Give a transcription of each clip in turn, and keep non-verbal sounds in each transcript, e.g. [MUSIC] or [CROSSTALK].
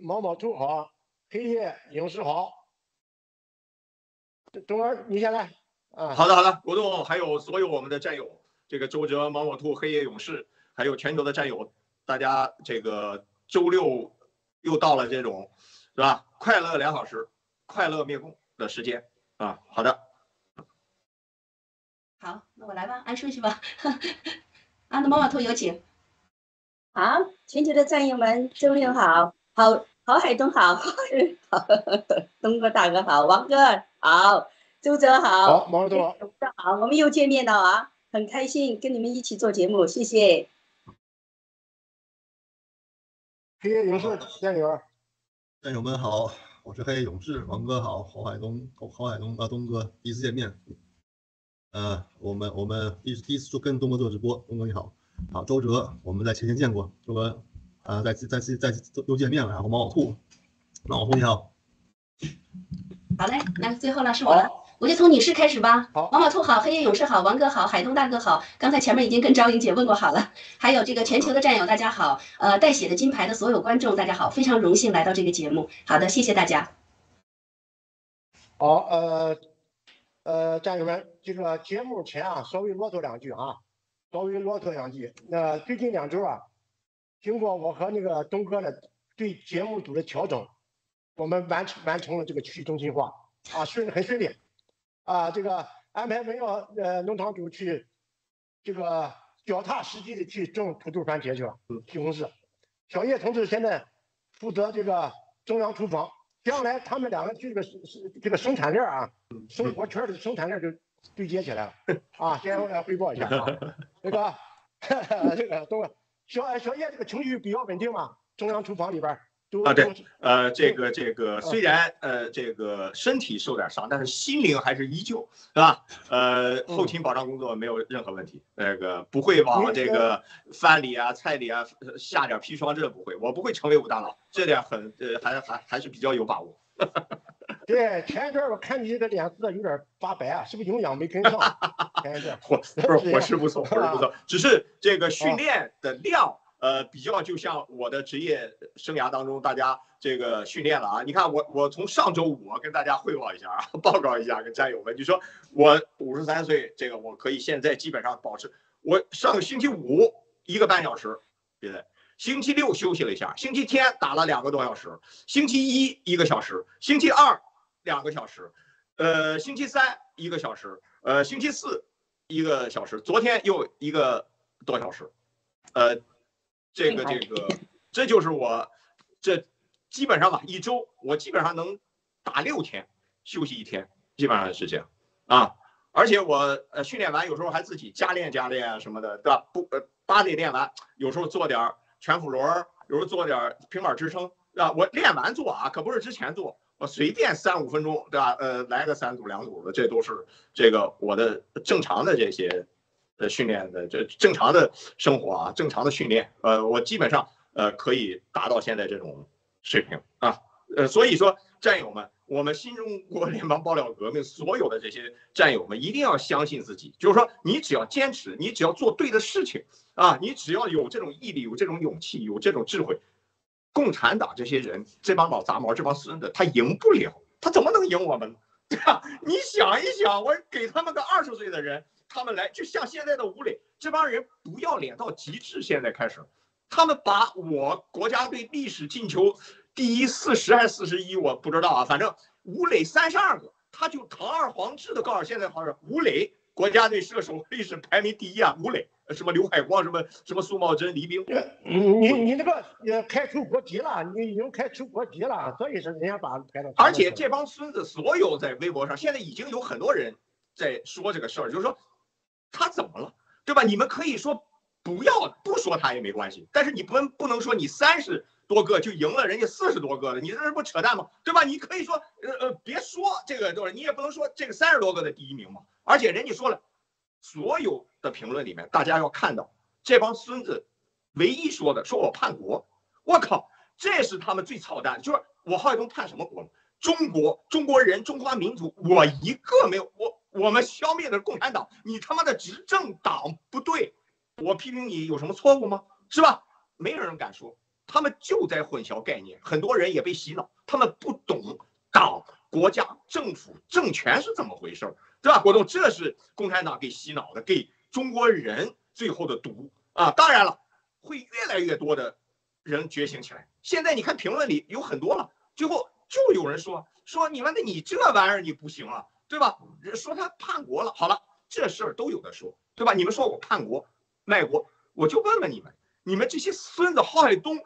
毛毛兔好，黑夜勇士好。东儿，你先来啊。好的，好的，国栋还有所有我们的战友，这个周哲、毛毛兔、黑夜勇士，还有全球的战友，大家这个周六又到了这种是吧？快乐两小时，快乐灭共的时间啊。好的，好，那我来吧，按顺序吧。[LAUGHS] 啊，那毛毛兔有请。好，全球的战友们，周六好，好好海东好，好 [LAUGHS] 东哥大哥好，王哥好，周哲好，好，毛豆好，好，我们又见面了啊，很开心跟你们一起做节目，谢谢。黑夜勇士加油！战友们好，我是黑夜勇士王哥好，郝海东郝海东啊东哥第一次见面，呃，我们我们第第一次做跟东哥做直播，东哥你好。好，周哲，我们在前天见过，周哥，啊，再次再次再次又见面了。然后毛毛兔，毛毛兔你好，好嘞，那最后了是我了，我就从女士开始吧。好，毛毛兔好，黑夜勇士好，王哥好，海东大哥好。刚才前面已经跟赵英姐问过好了，还有这个全球的战友大家好，呃，带血的金牌的所有观众大家好，非常荣幸来到这个节目。好的，谢谢大家。好，呃，呃，战友们，这个节目前啊，稍微啰嗦两句啊。稍微啰嗦两句。那最近两周啊，经过我和那个东哥的对节目组的调整，我们完成完成了这个去中心化啊，顺很顺利啊。这个安排文耀呃农场主去这个脚踏实地的去种土豆番茄去了，西红柿。小叶同志现在负责这个中央厨房，将来他们两个去这个是是这个生产链啊，生活圈的生产链就。对接起来了啊！先来汇报一下啊，那个 [LAUGHS] 这个东哥小小叶这个情绪比较稳定嘛，中央厨房里边啊对，呃这个这个虽然呃这个身体受点伤，但是心灵还是依旧是吧？呃后勤保障工作没有任何问题，那个不会往这个饭里啊菜里啊下点砒霜，这不会，我不会成为武大郎，这点很呃还还还是比较有把握。对，前一阵我看你这个脸色有点发白啊，是不是营养没跟上？[LAUGHS] 前一阵伙不是伙食不错，伙食不错，只是这个训练的量，呃，比较就像我的职业生涯当中大家这个训练了啊。你看我我从上周五跟大家汇报一下啊，报告一下跟战友们，就说我五十三岁，这个我可以现在基本上保持。我上个星期五一个半小时，别的。星期六休息了一下，星期天打了两个多小时，星期一一个小时，星期二。两个小时，呃，星期三一个小时，呃，星期四一个小时，昨天又一个多小时，呃，这个这个，这就是我这基本上吧，一周我基本上能打六天，休息一天，基本上是这样啊。而且我呃训练完有时候还自己加练加练啊什么的，对吧？不呃，八得练完，有时候做点全腹轮，有时候做点平板支撑，啊，我练完做啊，可不是之前做。我随便三五分钟，对吧？呃，来个三组两组的，这都是这个我的正常的这些呃训练的这正常的生活啊，正常的训练，呃，我基本上呃可以达到现在这种水平啊，呃，所以说战友们，我们新中国联邦爆料革命所有的这些战友们一定要相信自己，就是说你只要坚持，你只要做对的事情啊，你只要有这种毅力，有这种勇气，有这种智慧。共产党这些人，这帮老杂毛，这帮孙子，他赢不了，他怎么能赢我们？对吧？你想一想，我给他们个二十岁的人，他们来，就像现在的吴磊这帮人不要脸到极致。现在开始，他们把我国家队历史进球第一四十还是四十一，我不知道啊，反正吴磊三十二个，他就堂而皇之的告诉现在好像吴磊国家队射手历史排名第一啊，吴磊。什么刘海光，什么什么苏茂贞、黎兵，你你你那个也开除国籍了，你已经开除国籍了，所以说人家把排到。而且这帮孙子，所有在微博上，现在已经有很多人在说这个事儿，就是说他怎么了，对吧？你们可以说不要不说他也没关系，但是你不能不能说你三十多个就赢了人家四十多个了，你这是不扯淡吗？对吧？你可以说呃呃别说这个就是，你也不能说这个三十多个的第一名嘛。而且人家说了。所有的评论里面，大家要看到这帮孙子，唯一说的说我叛国，我靠，这是他们最操蛋。就是我浩东叛什么国？中国中国人中华民族，我一个没有。我我们消灭的是共产党，你他妈的执政党不对，我批评你有什么错误吗？是吧？没有人敢说。他们就在混淆概念，很多人也被洗脑，他们不懂党、国家、政府、政权是怎么回事儿，对吧？国栋，这是共产党给洗脑的，给中国人最后的毒啊！当然了，会越来越多的人觉醒起来。现在你看评论里有很多了，最后就有人说说你们的你这玩意儿你不行了，对吧？说他叛国了。好了，这事儿都有的说，对吧？你们说我叛国卖国，我就问问你们，你们这些孙子，郝海东，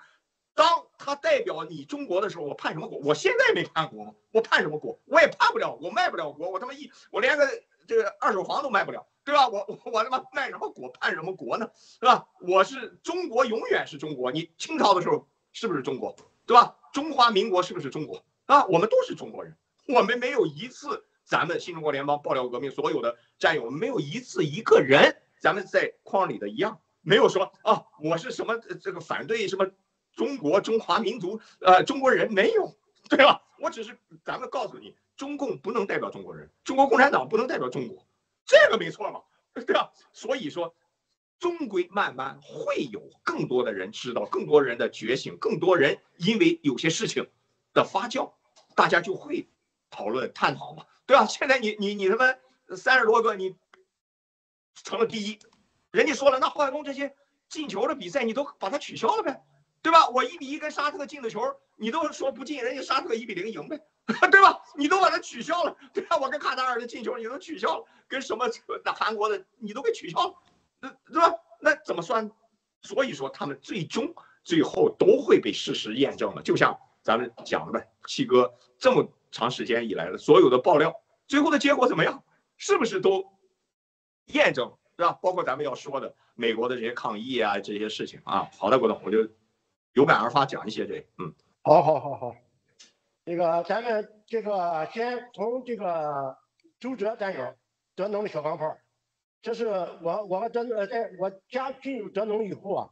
当他代表你中国的时候，我判什么国？我现在没叛国吗？我判什么国？我也判不了，我卖不了国，我他妈一我连个这个二手房都卖不了，对吧？我我他妈卖什么国？判什么国呢？是吧？我是中国，永远是中国。你清朝的时候。是不是中国，对吧？中华民国是不是中国啊？我们都是中国人，我们没有一次，咱们新中国联邦爆料革命所有的战友，没有一次一个人，咱们在框里的一样，没有说啊，我是什么这个反对什么中国中华民族呃中国人没有，对吧？我只是咱们告诉你，中共不能代表中国人，中国共产党不能代表中国，这个没错嘛，[LAUGHS] 对吧？所以说。终归慢慢会有更多的人知道，更多人的觉醒，更多人因为有些事情的发酵，大家就会讨论探讨嘛，对吧？现在你你你他妈三十多个你成了第一，人家说了，那华海东这些进球的比赛你都把它取消了呗，对吧？我一比一跟沙特进的球，你都说不进，人家沙特一比零赢呗，[LAUGHS] 对吧？你都把它取消了，对吧？我跟卡塔尔的进球你都取消了，跟什么那韩国的你都给取消了。对吧？那怎么算？所以说他们最终最后都会被事实验证了。就像咱们讲的，七哥这么长时间以来的所有的爆料，最后的结果怎么样？是不是都验证？是吧？包括咱们要说的美国的这些抗议啊，这些事情啊。好的，郭总，我就有感而发讲一些这。嗯，好，好，好，好。这个咱们这个先从这个周哲战友德能的小钢炮。这是我我和德呃，在我家进入德农以后啊，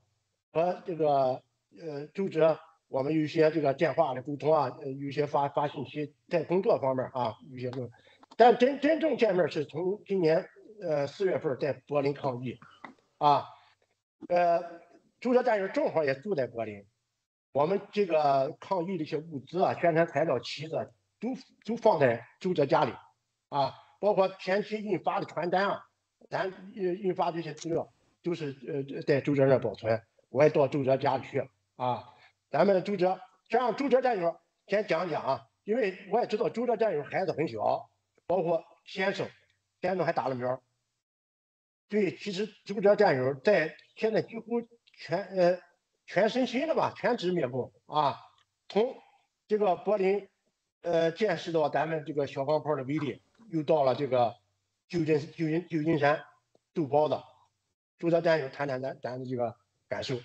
和这个呃周哲，我们有一些这个电话的沟通啊，有一些发发信息，在工作方面啊有些个，但真真正见面是从今年呃四月份在柏林抗议，啊，呃周哲战友正好也住在柏林，我们这个抗疫的一些物资啊、宣传材料、旗子都都放在周哲家里，啊，包括前期印发的传单啊。咱印印发这些资料都是呃在周哲那保存，我也到周哲家里去啊。咱们周哲，先让周哲战友先讲讲啊，因为我也知道周哲战友孩子很小，包括先生，先生还打了苗。对，其实周哲战友在现在几乎全呃全身心的吧，全职灭幕啊。从这个柏林呃见识到咱们这个小钢炮的威力，又到了这个。旧金旧金旧金山豆包子，周泽战友谈谈咱咱的这个感受。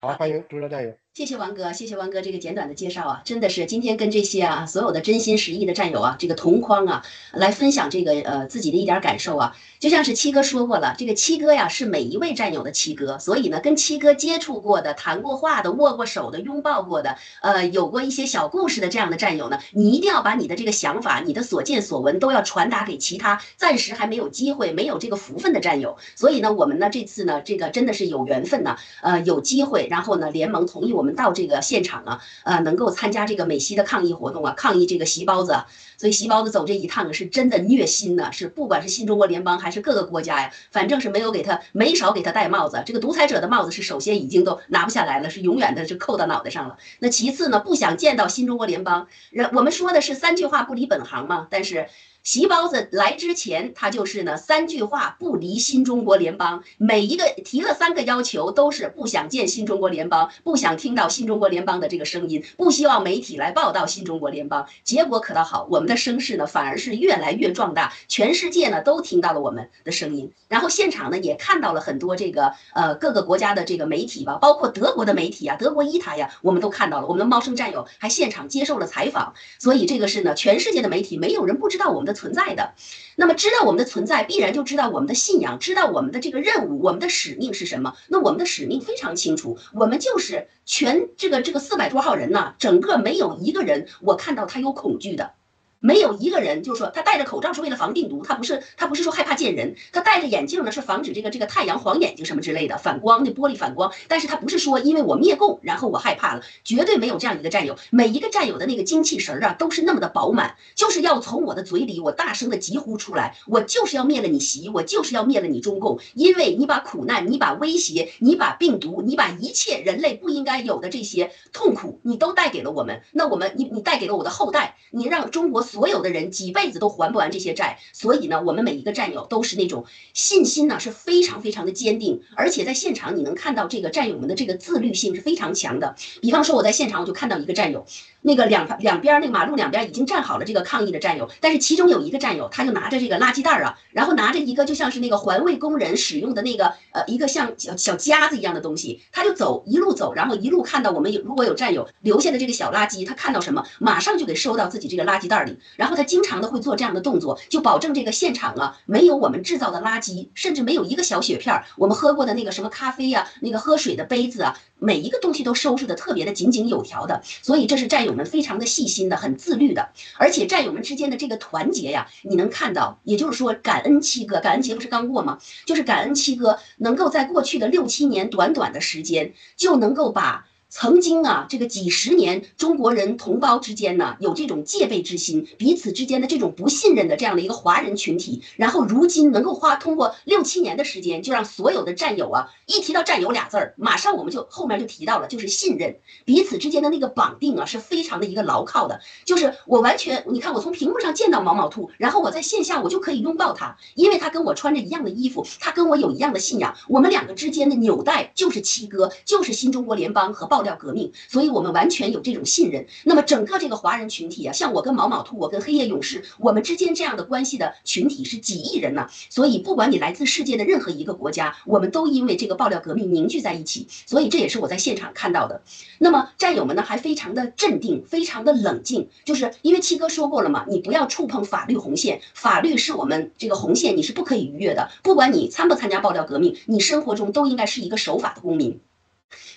好，欢迎周泽战友。谢谢王哥，谢谢王哥这个简短的介绍啊，真的是今天跟这些啊所有的真心实意的战友啊，这个同框啊，来分享这个呃自己的一点感受啊，就像是七哥说过了，这个七哥呀是每一位战友的七哥，所以呢跟七哥接触过的、谈过话的、握过手的、拥抱过的，呃有过一些小故事的这样的战友呢，你一定要把你的这个想法、你的所见所闻都要传达给其他暂时还没有机会、没有这个福分的战友。所以呢，我们呢这次呢这个真的是有缘分呢，呃有机会，然后呢联盟同意我。我们到这个现场啊，呃，能够参加这个美西的抗议活动啊，抗议这个席包子，所以席包子走这一趟是真的虐心呢，是不管是新中国联邦还是各个国家呀，反正是没有给他没少给他戴帽子，这个独裁者的帽子是首先已经都拿不下来了，是永远的就扣到脑袋上了。那其次呢，不想见到新中国联邦，人我们说的是三句话不离本行嘛，但是。席包子来之前，他就是呢三句话不离新中国联邦，每一个提了三个要求，都是不想见新中国联邦，不想听到新中国联邦的这个声音，不希望媒体来报道新中国联邦。结果可倒好，我们的声势呢反而是越来越壮大，全世界呢都听到了我们的声音，然后现场呢也看到了很多这个呃各个国家的这个媒体吧，包括德国的媒体啊，德国一台呀，我们都看到了，我们的猫生战友还现场接受了采访，所以这个是呢全世界的媒体没有人不知道我们的存在的，那么知道我们的存在，必然就知道我们的信仰，知道我们的这个任务，我们的使命是什么？那我们的使命非常清楚，我们就是全这个这个四百多号人呢，整个没有一个人我看到他有恐惧的。没有一个人就是说他戴着口罩是为了防病毒，他不是他不是说害怕见人，他戴着眼镜呢是防止这个这个太阳晃眼睛什么之类的反光的玻璃反光，但是他不是说因为我灭共然后我害怕了，绝对没有这样一个战友，每一个战友的那个精气神啊都是那么的饱满，就是要从我的嘴里我大声的疾呼出来，我就是要灭了你习，我就是要灭了你中共，因为你把苦难，你把威胁，你把病毒，你把一切人类不应该有的这些痛苦，你都带给了我们，那我们你你带给了我的后代，你让中国。所有的人几辈子都还不完这些债，所以呢，我们每一个战友都是那种信心呢是非常非常的坚定，而且在现场你能看到这个战友们的这个自律性是非常强的。比方说我在现场我就看到一个战友。那个两两边那个马路两边已经站好了这个抗议的战友，但是其中有一个战友，他就拿着这个垃圾袋儿啊，然后拿着一个就像是那个环卫工人使用的那个呃一个像小小夹子一样的东西，他就走一路走，然后一路看到我们有如果有战友留下的这个小垃圾，他看到什么马上就给收到自己这个垃圾袋里，然后他经常的会做这样的动作，就保证这个现场啊没有我们制造的垃圾，甚至没有一个小雪片儿，我们喝过的那个什么咖啡呀，那个喝水的杯子啊。每一个东西都收拾的特别的井井有条的，所以这是战友们非常的细心的，很自律的，而且战友们之间的这个团结呀，你能看到，也就是说，感恩七哥，感恩节不是刚过吗？就是感恩七哥能够在过去的六七年短短的时间，就能够把。曾经啊，这个几十年，中国人同胞之间呢有这种戒备之心，彼此之间的这种不信任的这样的一个华人群体，然后如今能够花通过六七年的时间，就让所有的战友啊，一提到战友俩字儿，马上我们就后面就提到了，就是信任，彼此之间的那个绑定啊，是非常的一个牢靠的。就是我完全，你看我从屏幕上见到毛毛兔，然后我在线下我就可以拥抱他，因为他跟我穿着一样的衣服，他跟我有一样的信仰，我们两个之间的纽带就是七哥，就是新中国联邦和报。爆料革命，所以我们完全有这种信任。那么整个这个华人群体啊，像我跟毛毛兔，我跟黑夜勇士，我们之间这样的关系的群体是几亿人呢？所以不管你来自世界的任何一个国家，我们都因为这个爆料革命凝聚在一起。所以这也是我在现场看到的。那么战友们呢，还非常的镇定，非常的冷静，就是因为七哥说过了嘛，你不要触碰法律红线，法律是我们这个红线，你是不可以逾越的。不管你参不参加爆料革命，你生活中都应该是一个守法的公民。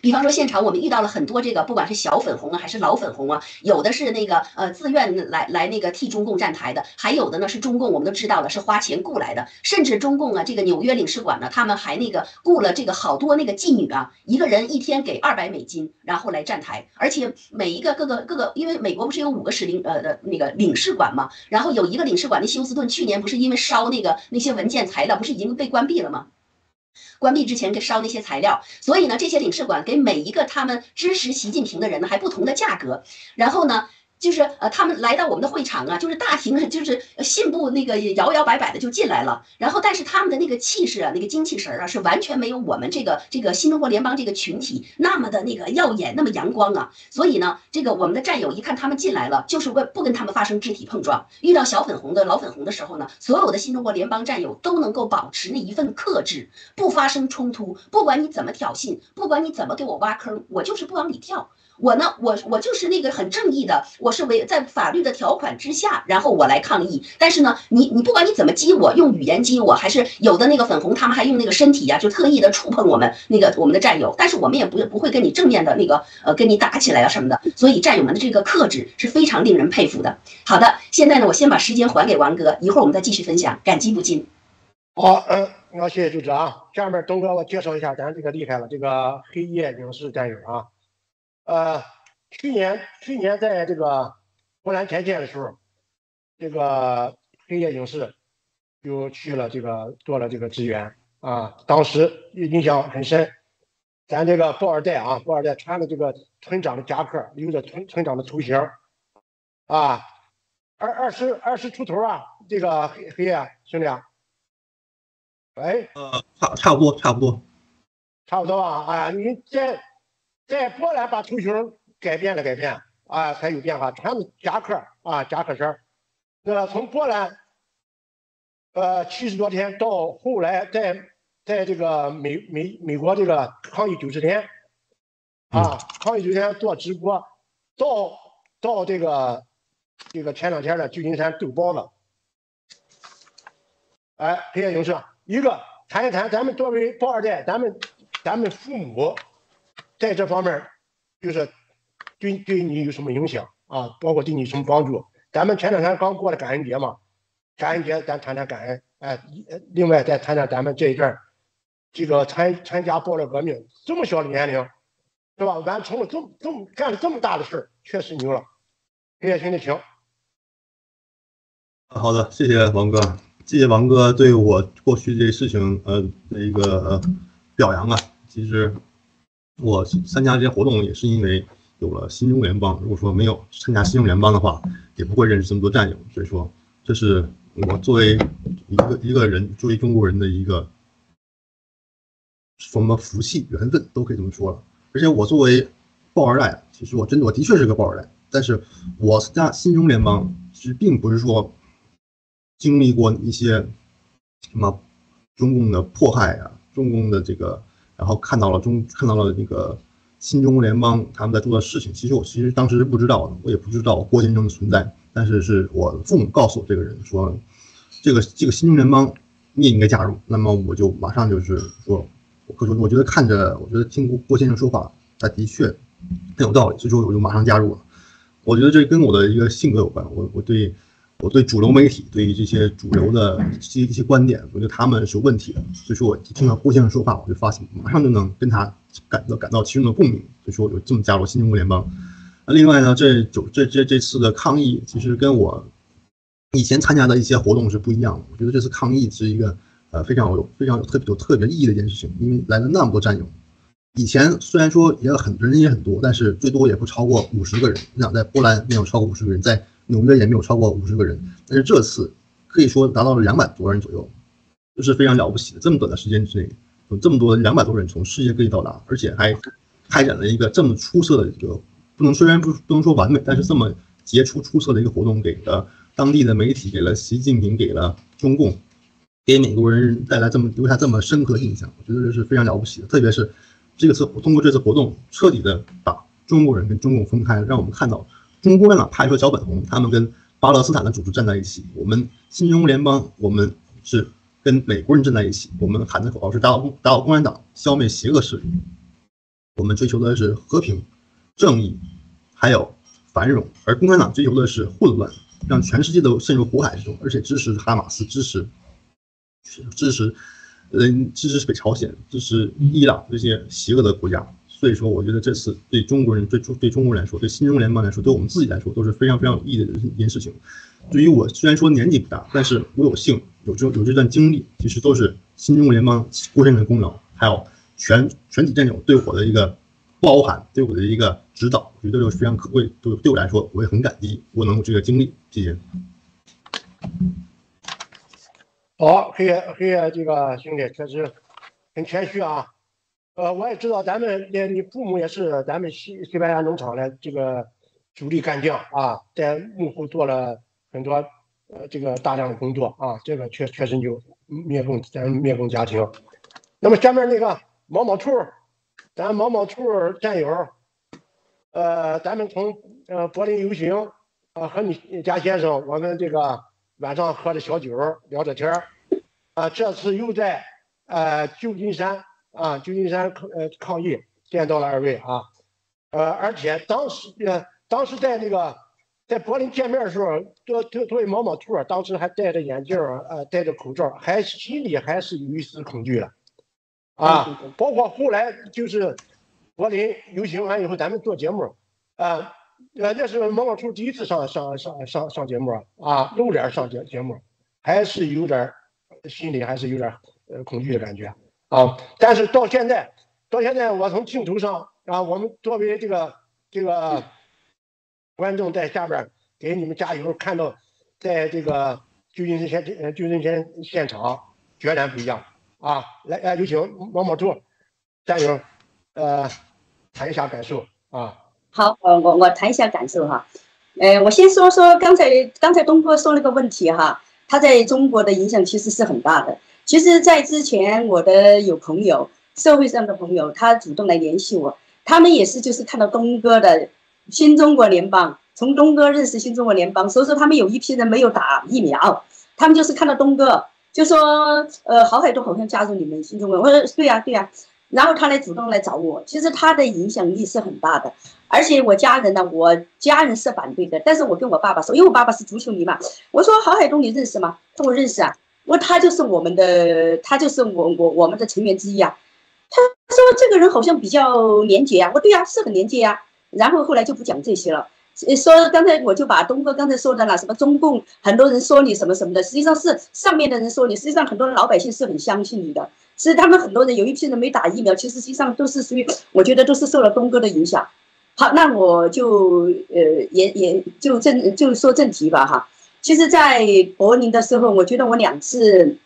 比方说，现场我们遇到了很多这个，不管是小粉红啊，还是老粉红啊，有的是那个呃自愿来来那个替中共站台的，还有的呢是中共，我们都知道了是花钱雇来的，甚至中共啊这个纽约领事馆呢，他们还那个雇了这个好多那个妓女啊，一个人一天给二百美金，然后来站台，而且每一个各个各个，因为美国不是有五个使领呃的那个领事馆嘛，然后有一个领事馆的休斯顿去年不是因为烧那个那些文件材料，不是已经被关闭了吗？关闭之前给烧那些材料，所以呢，这些领事馆给每一个他们支持习近平的人呢，还不同的价格，然后呢。就是呃，他们来到我们的会场啊，就是大庭，就是信步那个摇摇摆摆的就进来了。然后，但是他们的那个气势啊，那个精气神啊，是完全没有我们这个这个新中国联邦这个群体那么的那个耀眼，那么阳光啊。所以呢，这个我们的战友一看他们进来了，就是为不跟他们发生肢体碰撞。遇到小粉红的老粉红的时候呢，所有的新中国联邦战友都能够保持那一份克制，不发生冲突。不管你怎么挑衅，不管你怎么给我挖坑，我就是不往里跳。我呢，我我就是那个很正义的，我是为在法律的条款之下，然后我来抗议。但是呢，你你不管你怎么激我，用语言激我，还是有的那个粉红，他们还用那个身体呀，就特意的触碰我们那个我们的战友。但是我们也不不会跟你正面的那个呃跟你打起来啊什么的。所以战友们的这个克制是非常令人佩服的。好的，现在呢，我先把时间还给王哥，一会儿我们再继续分享，感激不尽。好，嗯，那谢谢主持啊。下面东哥我介绍一下咱这个厉害了，这个黑夜影视战友啊。呃，去年去年在这个湖南前线的时候，这个黑夜影视就去了这个做了这个支援啊，当时印象很深。咱这个富二代啊，富二代穿的这个村长的夹克，留着村村长的头型啊，二二十二十出头啊，这个黑黑夜兄弟，喂，呃，差差不多差不多，差不多啊，哎，你这。在波兰把头型改变了改变啊，才有变化。穿的夹克啊，夹克衫那个从波兰，呃，七十多天到后来在在这个美美美国这个抗疫九十天，啊，抗疫九十天做直播，到到这个这个前两天的旧金山豆包子，哎，黑夜勇士，一个谈一谈咱们作为富二代，咱们咱们父母。在这方面，就是对对你有什么影响啊？包括对你什么帮助？咱们前两天刚过了感恩节嘛，感恩节咱谈谈感恩，哎，另外再谈谈咱们这一阵儿，这个参参加波罗革命，这么小的年龄，是吧？完成了这么这么干了这么大的事儿，确实牛了。谢谢兄弟，请。好的，谢谢王哥，谢谢王哥对我过去这些事情呃的一个表扬啊。其实我参加这些活动也是因为有了新中联邦，如果说没有参加新中联邦的话，也不会认识这么多战友。所以说，这是我作为一个一个人，作为中国人的一个什么福气、缘分都可以这么说了。而且我作为抱二代，其实我真的我的确是个抱二代，但是我参加新中联邦其实并不是说。经历过一些什么中共的迫害啊，中共的这个，然后看到了中看到了那个新中国联邦他们在做的事情。其实我其实当时是不知道的，我也不知道郭先生的存在。但是是我父母告诉我这个人说，这个这个新中联邦你也应该加入。那么我就马上就是说，我可说我觉得看着，我觉得听郭先生说话，他的确很有道理，所以说我就马上加入了。我觉得这跟我的一个性格有关，我我对。我对主流媒体，对于这些主流的一些一些观点，我觉得他们是有问题的。所以说我一听到郭先生说话，我就发现马上就能跟他感到感到其中的共鸣。所以说我就这么加入新中国联邦。那另外呢，这九这这这次的抗议，其实跟我以前参加的一些活动是不一样的。我觉得这次抗议是一个呃非常有非常有特别有特别意义的一件事情，因为来了那么多战友。以前虽然说也很人也很多，但是最多也不超过五十个人。你想在波兰没有超过五十个人，在纽约也没有超过五十个人，但是这次可以说达到了两百多人左右，这是非常了不起的。这么短的时间之内，有这么多两百多人从世界各地到达，而且还开展了一个这么出色的一个，不能虽然不不能说完美，但是这么杰出出色的一个活动，给了当地的媒体，给了习近平，给了中共，给美国人带来这么留下这么深刻印象，我觉得这是非常了不起的。特别是这次通过这次活动，彻底的把中国人跟中共分开，让我们看到。中国共呢派出小粉红，他们跟巴勒斯坦的组织站在一起。我们新中国联邦，我们是跟美国人站在一起。我们喊的口号是打倒打倒共产党，消灭邪恶势力。我们追求的是和平、正义，还有繁荣。而共产党追求的是混乱，让全世界都陷入火海之中，而且支持哈马斯，支持支持嗯支持北朝鲜，支持伊朗这些邪恶的国家。所以说，我觉得这次对中国人、对中对中国人来说，对新中国联邦来说，对我们自己来说，都是非常非常有意义的一件事情。对于我，虽然说年纪不大，但是我有幸有这有这段经历，其实都是新中国联邦郭先生的功劳，还有全全体战友对我的一个包含，对我的一个指导，我觉得都是非常可贵。对对我来说，我也很感激我能有这个经历。谢谢。好，谢谢谢谢这个兄弟，确实很谦虚啊。呃，我也知道，咱们连你父母也是咱们西西班牙农场的这个主力干将啊，在幕后做了很多呃这个大量的工作啊，这个确确实就灭共咱们灭共家庭。那么下面那个毛毛兔，咱毛毛兔战友，呃，咱们从呃柏林游行啊和你家先生，我们这个晚上喝着小酒聊着天儿啊，这次又在呃旧金山。啊，旧金山抗呃抗议见到了二位啊，呃，而且当时呃当时在那个在柏林见面的时候，作作作为毛毛兔，当时还戴着眼镜儿，呃，戴着口罩，还心里还是有一丝恐惧的，啊，包括后来就是柏林游行完以后，咱们做节目，啊，呃，那是毛毛兔第一次上上上上上节目啊，露脸上节节目，还是有点心里还是有点呃恐惧的感觉。啊！但是到现在，到现在，我从镜头上啊，我们作为这个这个观众在下边给你们加油，看到在这个旧金山呃旧金山现场决然不一样啊！来，呃，有请毛毛兔加油，呃，谈一下感受啊。好，呃，我我谈一下感受哈，呃，我先说说刚才刚才东哥说那个问题哈，他在中国的影响其实是很大的。其实，在之前，我的有朋友，社会上的朋友，他主动来联系我，他们也是就是看到东哥的新中国联邦，从东哥认识新中国联邦，所以说他们有一批人没有打疫苗，他们就是看到东哥，就说，呃，郝海东好像加入你们新中国，我说对呀对呀，然后他来主动来找我，其实他的影响力是很大的。而且我家人呢，我家人是反对的，但是我跟我爸爸说，因为我爸爸是足球迷嘛，我说郝海东你认识吗？他说我认识啊，我他就是我们的，他就是我我我们的成员之一啊。他说这个人好像比较廉洁啊，我对呀，是很廉洁呀。然后后来就不讲这些了，说刚才我就把东哥刚才说的了，什么中共很多人说你什么什么的，实际上是上面的人说你，实际上很多老百姓是很相信你的。其实他们很多人有一批人没打疫苗，其实实际上都是属于，我觉得都是受了东哥的影响。好，那我就呃也也就正就说正题吧哈。其实，在柏林的时候，我觉得我两次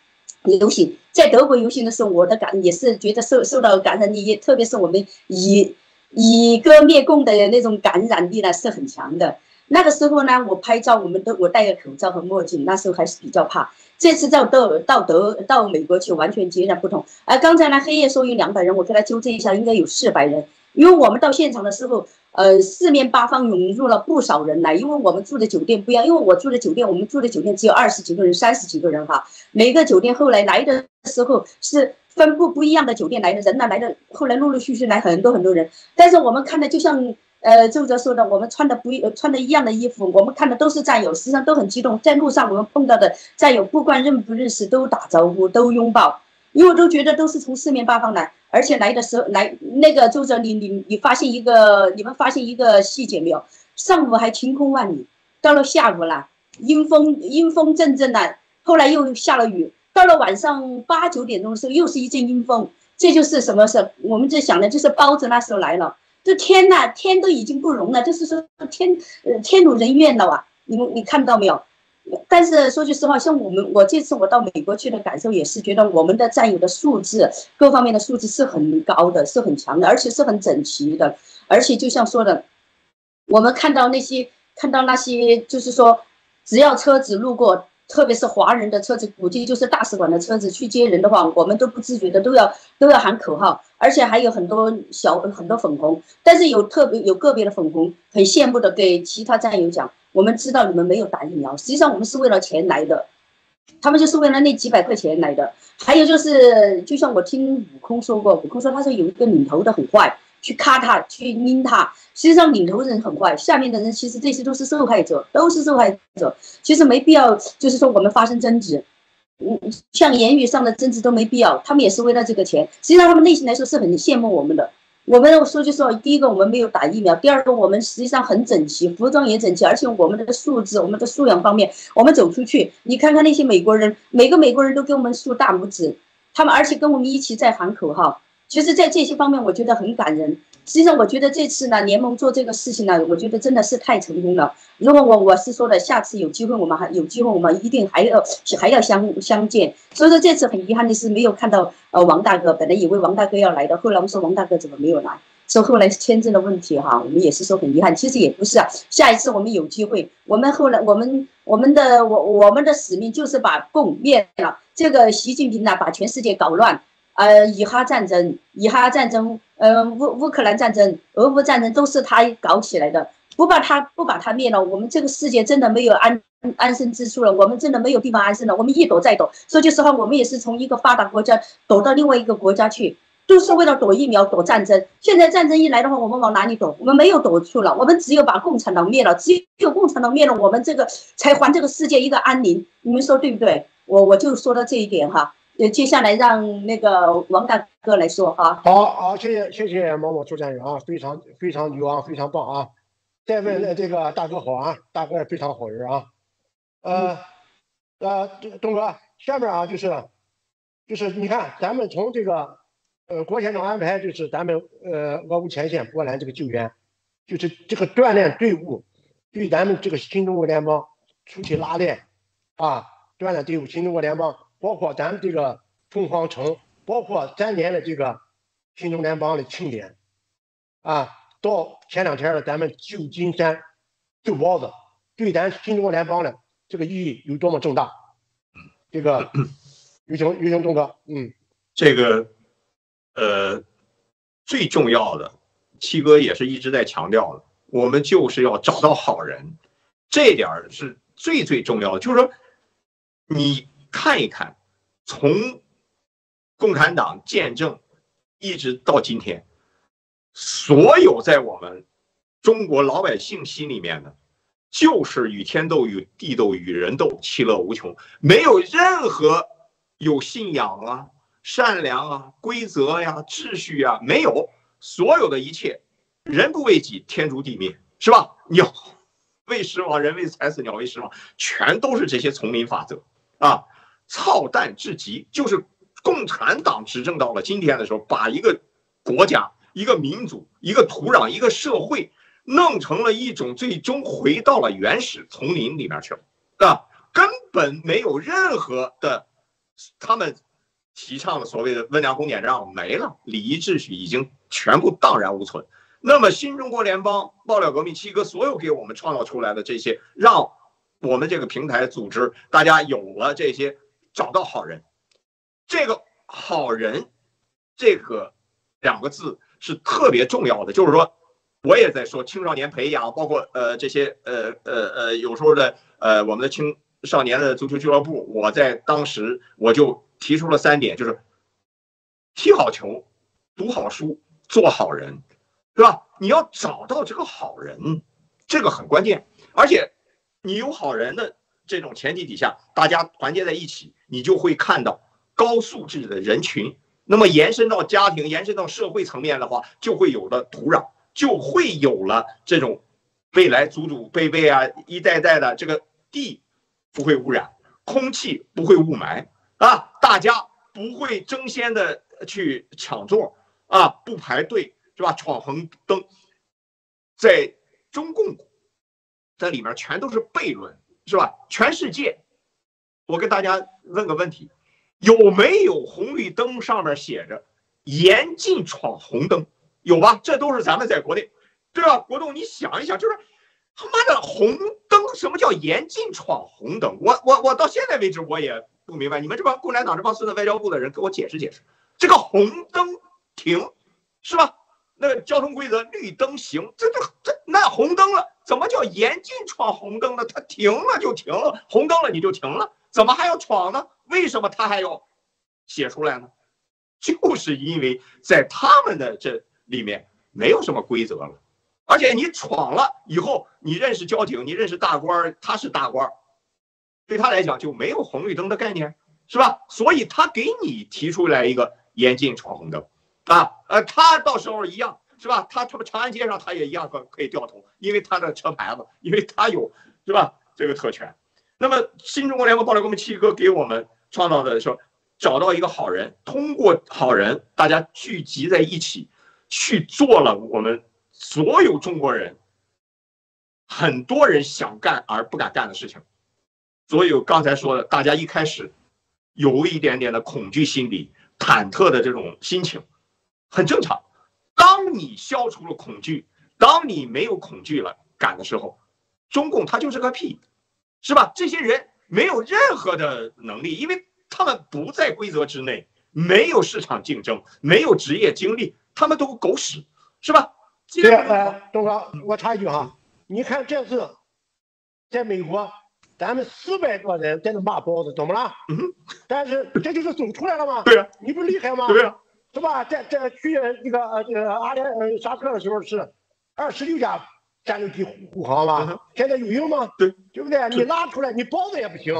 游行，在德国游行的时候，我的感也是觉得受受到感染力，特别是我们以以歌灭共的那种感染力呢是很强的。那个时候呢，我拍照，我们都我戴个口罩和墨镜，那时候还是比较怕。这次到到到德到美国去，完全截然不同。而刚才呢，黑夜说有两百人，我给他纠正一下，应该有四百人，因为我们到现场的时候。呃，四面八方涌入了不少人来，因为我们住的酒店不一样，因为我住的酒店，我们住的酒店只有二十几个人、三十几个人哈。每个酒店后来来的时候是分布不一样的酒店来的人呢，来的后来陆陆续续来很多很多人。但是我们看的就像呃周哲说的，我们穿的不一穿的一样的衣服，我们看的都是战友，实际上都很激动。在路上我们碰到的战友，不管认不认识，都打招呼，都拥抱。因为都觉得都是从四面八方来，而且来的时候来那个周哲，你你你发现一个，你们发现一个细节没有？上午还晴空万里，到了下午了，阴风阴风阵阵的，后来又下了雨，到了晚上八九点钟的时候，又是一阵阴风。这就是什么事？我们在想的就是包子那时候来了，这天呐，天都已经不容了，就是说天呃天怒人怨了啊！你们你看到没有？但是说句实话，像我们，我这次我到美国去的感受也是觉得我们的战友的素质，各方面的素质是很高的，是很强的，而且是很整齐的。而且就像说的，我们看到那些看到那些，就是说，只要车子路过，特别是华人的车子，估计就是大使馆的车子去接人的话，我们都不自觉的都要都要喊口号，而且还有很多小很多粉红，但是有特别有个别的粉红很羡慕的给其他战友讲。我们知道你们没有打疫苗，实际上我们是为了钱来的，他们就是为了那几百块钱来的。还有就是，就像我听悟空说过，悟空说他说有一个领头的很坏，去咔他，去拎他。实际上领头人很坏，下面的人其实这些都是受害者，都是受害者。其实没必要，就是说我们发生争执，嗯，像言语上的争执都没必要。他们也是为了这个钱，实际上他们内心来说是很羡慕我们的。我们说句实话，第一个我们没有打疫苗，第二个我们实际上很整齐，服装也整齐，而且我们的素质、我们的素养方面，我们走出去，你看看那些美国人，每个美国人都给我们竖大拇指，他们而且跟我们一起在喊口号，其实，在这些方面我觉得很感人。实际上，我觉得这次呢，联盟做这个事情呢，我觉得真的是太成功了。如果我我是说的，下次有机会，我们还有机会，我们一定还要还要相相见。所以说这次很遗憾的是没有看到呃王大哥，本来以为王大哥要来的，后来我们说王大哥怎么没有来？说后来签证的问题哈，我们也是说很遗憾。其实也不是啊，下一次我们有机会，我们后来我们我们的我我们的使命就是把共灭了。这个习近平呢，把全世界搞乱。呃，以哈战争，以哈战争，呃，乌乌克兰战争，俄乌战争都是他搞起来的。不把他不把他灭了，我们这个世界真的没有安安身之处了。我们真的没有地方安身了。我们一躲再躲。说句实话，我们也是从一个发达国家躲到另外一个国家去，都是为了躲疫苗、躲战争。现在战争一来的话，我们往哪里躲？我们没有躲处了。我们只有把共产党灭了。只有共产党灭了，我们这个才还这个世界一个安宁。你们说对不对？我我就说到这一点哈。呃，接下来让那个王大哥来说哈。好好，谢谢谢谢毛毛助战员啊，非常非常牛啊，非常棒啊。再问这个大哥好啊，大哥也非常好人啊。呃呃，东哥，下面啊就是就是你看，咱们从这个呃国前长安排，就是咱们呃俄乌前线波兰这个救援，就是这个锻炼队伍，对咱们这个新中国联邦出去拉练啊，锻炼队伍，新中国联邦。包括咱们这个凤凰城，包括三年的这个新中联邦的庆典，啊，到前两天的咱们旧金山旧包子，对咱新中国联邦的这个意义有多么重大？这个有请有请东哥，嗯，这个呃最重要的，七哥也是一直在强调的，我们就是要找到好人，这点是最最重要的，就是说你。看一看，从共产党建政一直到今天，所有在我们中国老百姓心里面的，就是与天斗、与地斗、与人斗，其乐无穷，没有任何有信仰啊、善良啊、规则呀、秩序啊，没有，所有的一切，人不为己，天诛地灭，是吧？鸟为食亡，人为财死，鸟为食亡，全都是这些丛林法则啊！操蛋至极，就是共产党执政到了今天的时候，把一个国家、一个民族、一个土壤、一个社会，弄成了一种最终回到了原始丛林里面去了啊！根本没有任何的，他们提倡的所谓的温良恭俭让没了，礼仪秩序已经全部荡然无存。那么新中国联邦、爆料革命、七哥所有给我们创造出来的这些，让我们这个平台组织大家有了这些。找到好人，这个好人，这个两个字是特别重要的。就是说，我也在说青少年培养，包括呃这些呃呃呃有时候的呃我们的青少年的足球俱乐部，我在当时我就提出了三点，就是踢好球、读好书、做好人，对吧？你要找到这个好人，这个很关键。而且你有好人的这种前提底下，大家团结在一起。你就会看到高素质的人群，那么延伸到家庭，延伸到社会层面的话，就会有了土壤，就会有了这种未来祖祖辈辈啊，一代代的这个地不会污染，空气不会雾霾啊，大家不会争先的去抢座啊，不排队是吧？闯红灯，在中共这里面全都是悖论是吧？全世界。我跟大家问个问题，有没有红绿灯上面写着“严禁闯红灯”？有吧？这都是咱们在国内，对吧？国栋，你想一想，就是他妈的红灯，什么叫严禁闯红灯？我我我到现在为止我也不明白，你们这帮共产党这帮孙子外交部的人给我解释解释，这个红灯停是吧？那个交通规则绿灯行，这这这那红灯了，怎么叫严禁闯红灯呢？它停了就停了，红灯了你就停了。怎么还要闯呢？为什么他还要写出来呢？就是因为在他们的这里面没有什么规则了，而且你闯了以后，你认识交警，你认识大官，他是大官，对他来讲就没有红绿灯的概念，是吧？所以他给你提出来一个严禁闯红灯，啊，呃，他到时候一样，是吧？他他们长安街上他也一样可可以掉头，因为他的车牌子，因为他有，是吧？这个特权。那么，新中国联盟爆料我们七哥给我们创造的说，找到一个好人，通过好人，大家聚集在一起，去做了我们所有中国人很多人想干而不敢干的事情。所有刚才说的，大家一开始有一点点的恐惧心理、忐忑的这种心情，很正常。当你消除了恐惧，当你没有恐惧了感的时候，中共他就是个屁。是吧？这些人没有任何的能力，因为他们不在规则之内，没有市场竞争，没有职业经历，他们都狗屎，是吧？对，呃，东哥，我插一句哈，你看这次在美国，咱们四百多人在那骂包子，怎么了？嗯，但是这就是走出来了吗？对呀，你不厉害吗？对呀，是吧？在在去那个呃这个阿联呃沙特的时候是二十六家。战斗机护航吧，现在有用吗？对，对不对？你拉出来，你包子也不行。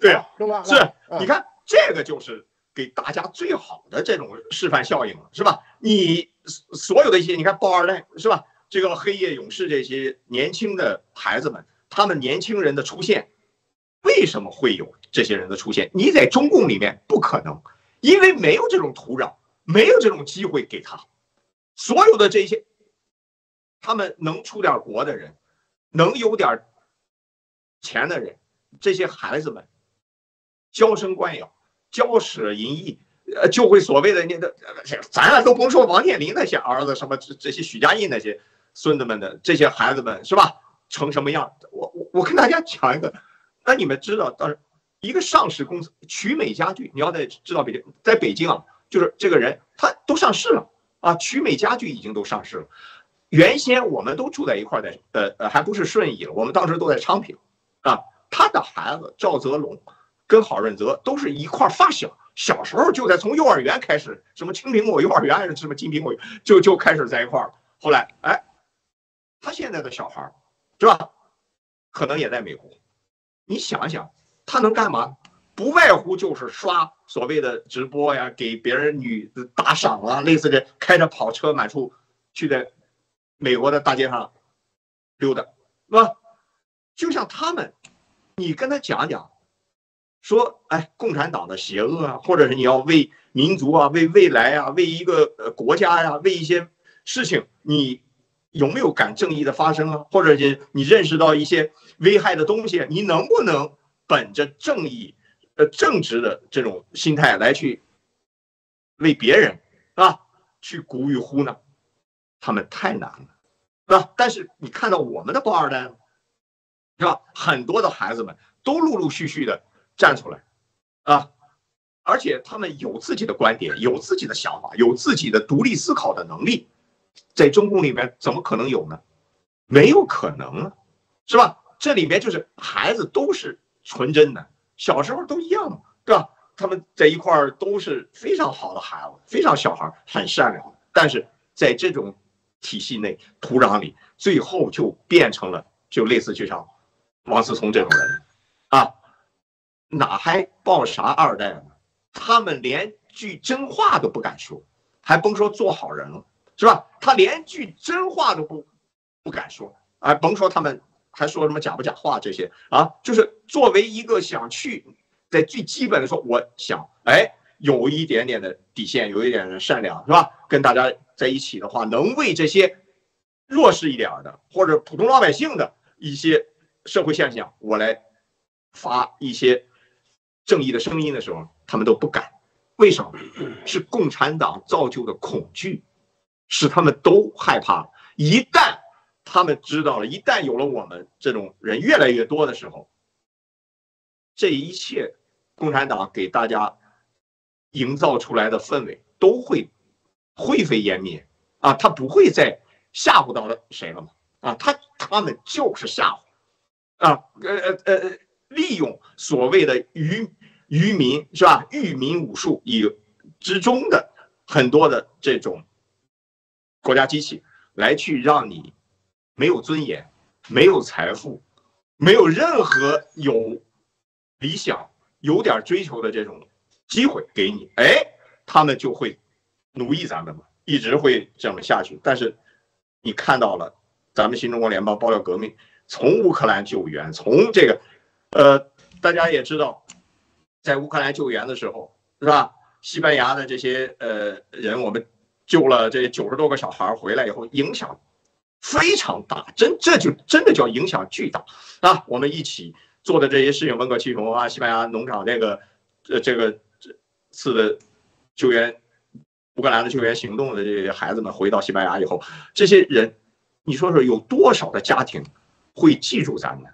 对啊，是吧？是，你看这个就是给大家最好的这种示范效应了，是吧？你所有的一些，你看包二代是吧？这个黑夜勇士这些年轻的孩子们，他们年轻人的出现，为什么会有这些人的出现？你在中共里面不可能，因为没有这种土壤，没有这种机会给他，所有的这些。他们能出点国的人，能有点钱的人，这些孩子们娇生惯养，娇舍淫逸，呃，就会所谓的那个，咱俩都甭说王健林那些儿子，什么这这些许家印那些孙子们的这些孩子们是吧？成什么样？我我我跟大家讲一个，那你们知道，当时一个上市公司曲美家具，你要在知道北京，在北京啊，就是这个人他都上市了啊，曲美家具已经都上市了。原先我们都住在一块儿，在呃呃，还不是顺义了。我们当时都在昌平，啊，他的孩子赵泽龙跟郝润泽都是一块发小，小时候就在从幼儿园开始，什么青苹果幼儿园还是什么金苹果，就就开始在一块儿。后来，哎，他现在的小孩儿，是吧？可能也在美国。你想想，他能干嘛？不外乎就是刷所谓的直播呀，给别人女打赏啊，类似的，开着跑车满处去在美国的大街上溜达，是吧？就像他们，你跟他讲讲，说，哎，共产党的邪恶啊，或者是你要为民族啊、为未来啊、为一个呃国家呀、为一些事情，你有没有敢正义的发生啊？或者是你认识到一些危害的东西，你能不能本着正义、呃正直的这种心态来去为别人啊去鼓与呼呢？他们太难了，是吧？但是你看到我们的官二代。是吧？很多的孩子们都陆陆续续的站出来，啊，而且他们有自己的观点，有自己的想法，有自己的独立思考的能力，在中共里面怎么可能有呢？没有可能啊，是吧？这里面就是孩子都是纯真的，小时候都一样嘛，对吧？他们在一块儿都是非常好的孩子，非常小孩，很善良。但是在这种体系内、土壤里，最后就变成了就类似就像。王思聪这种人，啊，哪还抱啥二代呢？他们连句真话都不敢说，还甭说做好人了，是吧？他连句真话都不不敢说，啊，甭说他们还说什么假不假话这些啊，就是作为一个想去在最基本的说，我想，哎，有一点点的底线，有一点的善良，是吧？跟大家在一起的话，能为这些弱势一点的或者普通老百姓的一些。社会现象，我来发一些正义的声音的时候，他们都不敢。为什么？是共产党造就的恐惧，使他们都害怕。一旦他们知道了，一旦有了我们这种人越来越多的时候，这一切共产党给大家营造出来的氛围都会灰飞烟灭啊！他不会再吓唬到了谁了吗？啊，他他们就是吓唬。啊，呃呃呃，利用所谓的愚愚民是吧？愚民武术以之中的很多的这种国家机器，来去让你没有尊严、没有财富、没有任何有理想、有点追求的这种机会给你，哎，他们就会奴役咱们嘛，一直会这么下去。但是你看到了，咱们新中国联邦爆料革命。从乌克兰救援，从这个，呃，大家也知道，在乌克兰救援的时候，是吧？西班牙的这些呃人，我们救了这九十多个小孩回来以后，影响非常大，真这就真的叫影响巨大啊！我们一起做的这些事情，温格七雄啊，西班牙农场这个，呃，这个这次的救援乌克兰的救援行动的这些孩子们回到西班牙以后，这些人，你说说有多少的家庭？会记住咱们，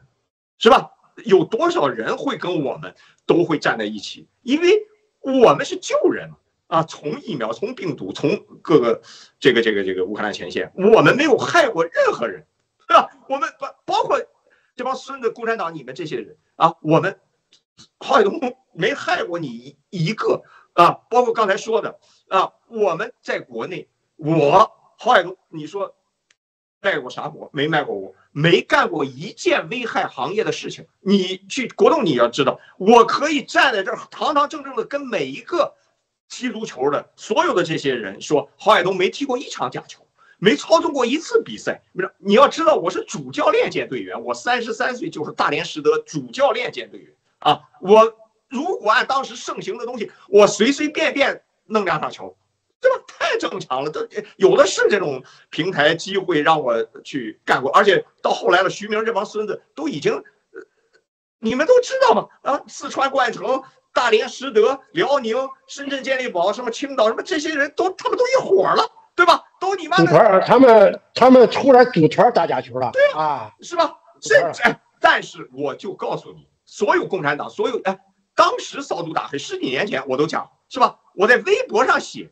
是吧？有多少人会跟我们都会站在一起？因为我们是救人啊，从疫苗，从病毒，从各个这个这个这个乌克兰前线，我们没有害过任何人，是吧？我们包包括这帮孙子，共产党，你们这些人啊，我们郝海东没害过你一一个啊，包括刚才说的啊，我们在国内，我郝海东，你说。卖过啥国？没卖过国，没干过一件危害行业的事情。你去国栋，你要知道，我可以站在这儿堂堂正正的跟每一个踢足球的所有的这些人说，郝海东没踢过一场假球，没操纵过一次比赛。不是，你要知道，我是主教练兼队员，我三十三岁就是大连实德主教练兼队员啊。我如果按当时盛行的东西，我随随便便弄两场球。对吧？太正常了，都有的是这种平台机会让我去干过，而且到后来了，徐明这帮孙子都已经，你们都知道吗？啊，四川冠城、大连实德、辽宁、深圳健力宝，什么青岛，什么这些人都他们都一伙了，对吧？都你妈组团，他们他们出来组团打假球了，对啊，是吧？这这，但是我就告诉你，所有共产党，所有哎，当时扫毒打黑，十几年前我都讲，是吧？我在微博上写。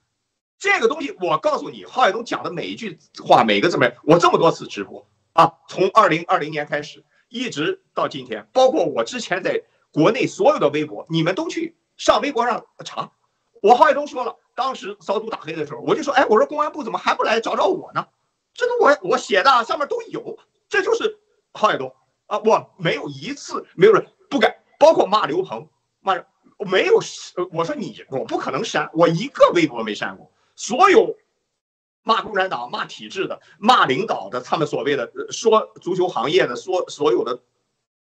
这个东西，我告诉你，郝海东讲的每一句话，每个字面，我这么多次直播啊，从二零二零年开始，一直到今天，包括我之前在国内所有的微博，你们都去上微博上查，我郝海东说了，当时扫毒打黑的时候，我就说，哎，我说公安部怎么还不来找找我呢？这都我我写的，上面都有，这就是郝海东啊，我没有一次没有人不敢，包括骂刘鹏，骂，我没有，我说你我不可能删，我一个微博没删过，所有骂共产党、骂体制的、骂领导的，他们所谓的说足球行业的，说所有的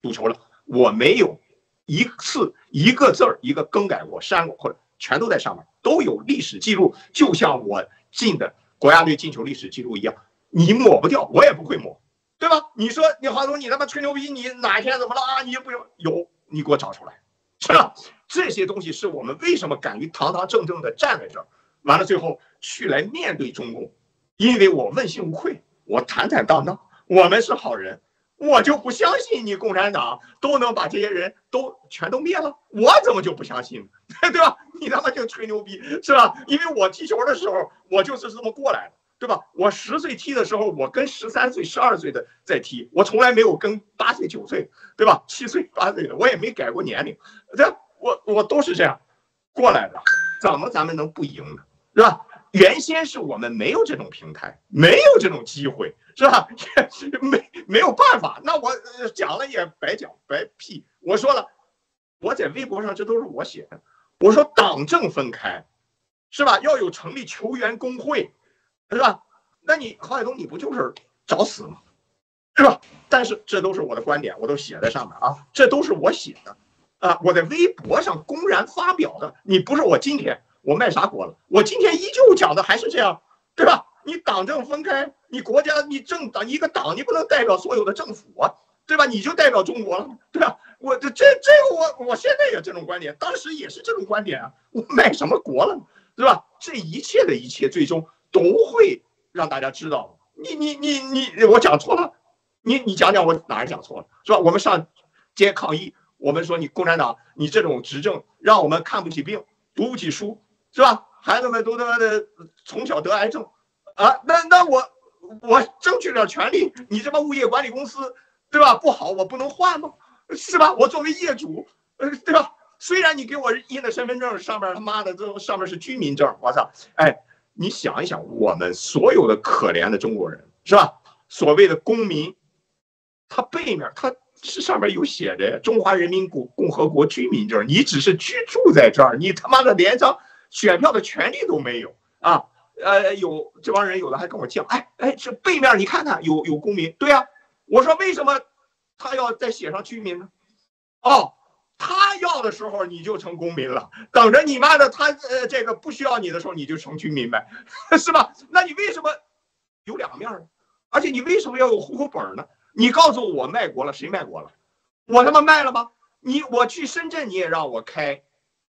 赌球了，我没有。一次一个字儿一个更改过、删过或者。全都在上面，都有历史记录，就像我进的国家队进球历史记录一样，你抹不掉，我也不会抹，对吧？你说你华东，你他妈吹牛逼，你哪一天怎么了啊？你不用有，你给我找出来，是吧？这些东西是我们为什么敢于堂堂正正的站在这儿，完了最后去来面对中共，因为我问心无愧，我坦坦荡荡，我们是好人。我就不相信你共产党都能把这些人都全都灭了，我怎么就不相信呢？[LAUGHS] 对吧？你他妈就吹牛逼是吧？因为我踢球的时候，我就是这么过来的，对吧？我十岁踢的时候，我跟十三岁、十二岁的在踢，我从来没有跟八岁、九岁，对吧？七岁、八岁的，我也没改过年龄，这我我都是这样过来的，怎么咱们能不赢呢？是吧？原先是我们没有这种平台，没有这种机会。是吧？[LAUGHS] 没没有办法，那我讲了也白讲白屁。我说了，我在微博上这都是我写的。我说党政分开，是吧？要有成立球员工会，是吧？那你郝海东，你不就是找死吗？是吧？但是这都是我的观点，我都写在上面啊，这都是我写的啊，我在微博上公然发表的。你不是我今天我卖啥国了？我今天依旧讲的还是这样，对吧？你党政分开，你国家你政党一个党，你不能代表所有的政府啊，对吧？你就代表中国了，对吧？我这这这个我我现在也这种观点，当时也是这种观点啊。我卖什么国了，对吧？这一切的一切，最终都会让大家知道，你你你你，我讲错了，你你讲讲我哪儿讲错了，是吧？我们上街抗议，我们说你共产党，你这种执政让我们看不起病，读不起书，是吧？孩子们都他妈的从小得癌症。啊，那那我我争取点权利，你这帮物业管理公司，对吧？不好，我不能换吗？是吧？我作为业主，呃，对吧？虽然你给我印的身份证上面他妈的这上面是居民证，我操！哎，你想一想，我们所有的可怜的中国人，是吧？所谓的公民，他背面他是上面有写的中华人民共共和国居民证，你只是居住在这儿，你他妈的连张选票的权利都没有啊！呃，有这帮人，有的还跟我犟，哎哎，这背面你看看，有有公民，对呀，我说为什么他要再写上居民呢？哦，他要的时候你就成公民了，等着你妈的他呃这个不需要你的时候你就成居民呗，[LAUGHS] 是吧？那你为什么有两面呢？而且你为什么要有户口本呢？你告诉我卖国了，谁卖国了？我他妈卖了吗？你我去深圳你也让我开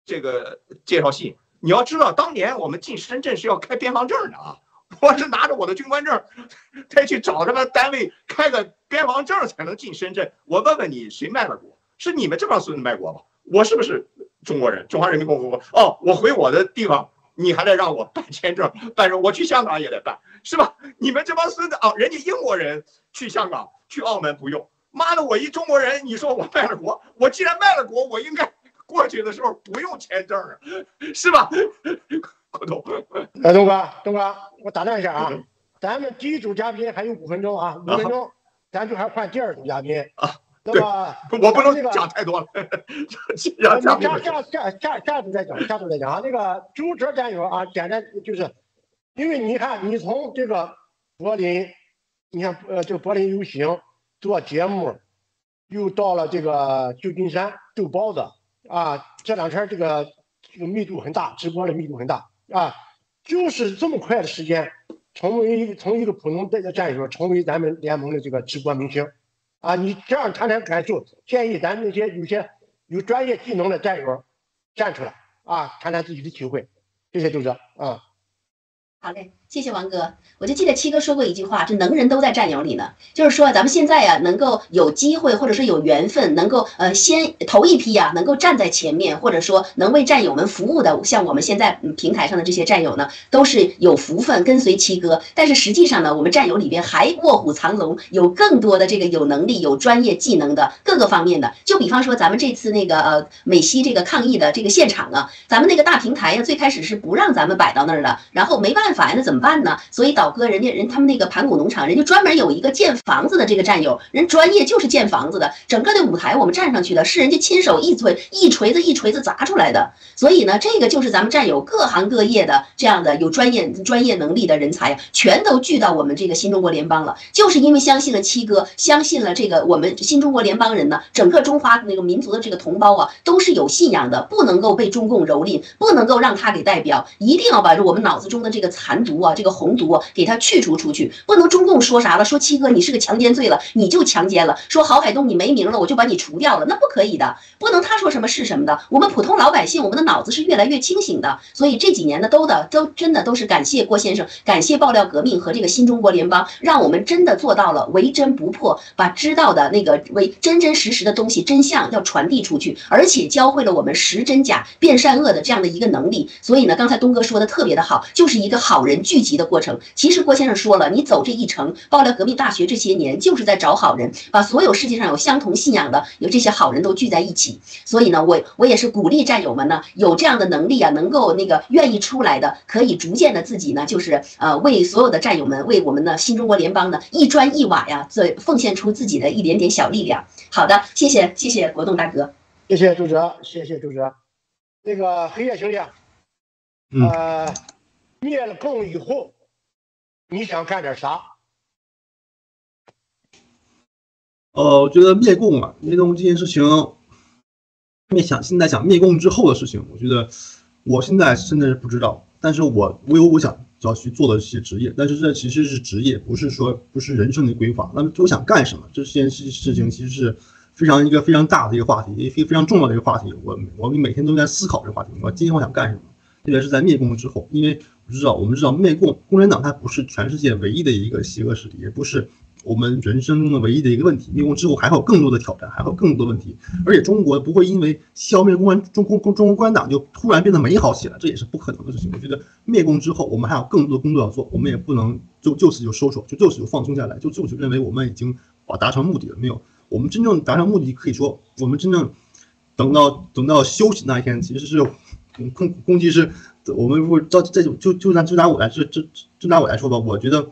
这个介绍信。你要知道，当年我们进深圳是要开边防证的啊！[LAUGHS] 我是拿着我的军官证，[LAUGHS] 再去找他们单位开个边防证才能进深圳。我问问你，谁卖了国？是你们这帮孙子卖国吧？我是不是中国人？中华人民共和国？哦，我回我的地方，你还得让我办签证，办证。我去香港也得办，是吧？你们这帮孙子啊，人家英国人去香港、去澳门不用。妈的，我一中国人，你说我卖了国？我既然卖了国，我应该。过去的时候不用签证啊，是吧？哎，东哥，东哥，我打断一下啊，咱们第一组嘉宾还有五分钟啊，五分钟，咱就还换第二组嘉宾啊。那么我不能讲太多了，[LAUGHS] 下下下下下下组再讲，下组再讲啊。那个周哲战友啊，简单就是，因为你看，你从这个柏林，你看呃，这个柏林游行做节目，又到了这个旧金山逗包子。啊，这两天这个这个密度很大，直播的密度很大啊，就是这么快的时间，成为从一个普通的战友，成为咱们联盟的这个直播明星，啊，你这样谈谈感受，建议咱那些有些有专业技能的战友站出来啊，谈谈自己的体会，谢谢周哲啊。好嘞。谢谢王哥，我就记得七哥说过一句话，这能人都在战友里呢。就是说，咱们现在呀，能够有机会或者说有缘分，能够呃先头一批呀，能够站在前面，或者说能为战友们服务的，像我们现在平台上的这些战友呢，都是有福分跟随七哥。但是实际上呢，我们战友里边还卧虎藏龙，有更多的这个有能力、有专业技能的各个方面的。就比方说咱们这次那个呃美西这个抗议的这个现场啊，咱们那个大平台呀，最开始是不让咱们摆到那儿的，然后没办法呀，那怎么？办呢？所以导哥，人家人他们那个盘古农场，人家专门有一个建房子的这个战友，人专业就是建房子的。整个的舞台我们站上去的，是人家亲手一锤一锤子一锤子砸出来的。所以呢，这个就是咱们战友各行各业的这样的有专业专业能力的人才，全都聚到我们这个新中国联邦了。就是因为相信了七哥，相信了这个我们新中国联邦人呢，整个中华那个民族的这个同胞啊，都是有信仰的，不能够被中共蹂躏，不能够让他给代表，一定要把我们脑子中的这个残毒啊。这个红毒给他去除出去，不能中共说啥了，说七哥你是个强奸罪了，你就强奸了；说郝海东你没名了，我就把你除掉了，那不可以的，不能他说什么是什么的。我们普通老百姓，我们的脑子是越来越清醒的，所以这几年呢，都的都真的都是感谢郭先生，感谢爆料革命和这个新中国联邦，让我们真的做到了为真不破，把知道的那个为真真实实的东西真相要传递出去，而且教会了我们识真假、辨善恶的这样的一个能力。所以呢，刚才东哥说的特别的好，就是一个好人聚。集的过程，其实郭先生说了，你走这一程，爆料革命大学这些年就是在找好人，把所有世界上有相同信仰的，有这些好人都聚在一起。所以呢，我我也是鼓励战友们呢，有这样的能力啊，能够那个愿意出来的，可以逐渐的自己呢，就是呃，为所有的战友们，为我们的新中国联邦呢，一砖一瓦呀，这奉献出自己的一点点小力量。好的，谢谢谢谢国栋大哥，谢谢周哲，谢谢周哲。那个黑夜兄弟，呃。灭了共以后，你想干点啥？呃，我觉得灭共啊，灭共这件事情，灭想现在想灭共之后的事情，我觉得我现在真的是不知道。但是我我有我想要去做的一些职业，但是这其实是职业，不是说不是人生的规划。那么我想干什么？这件事事情其实是非常一个非常大的一个话题，一个非常重要的一个话题。我我们每天都在思考这个话题。我今天我想干什么？特别是在灭共之后，因为我。知道，我们知道灭共，共产党它不是全世界唯一的一个邪恶势力，也不是我们人生中的唯一的一个问题。灭共之后还有更多的挑战，还有更多的问题。而且中国不会因为消灭共产中共中国共产党就突然变得美好起来，这也是不可能的事情。我觉得灭共之后，我们还有更多的工作要做，我们也不能就就此就收手，就就此就放松下来，就就此认为我们已经啊达成目的了。没有，我们真正达成目的，可以说我们真正等到等到休息那一天，其实是攻攻击是。我们不照这就就就拿就拿我来就就就拿我来说吧，我觉得，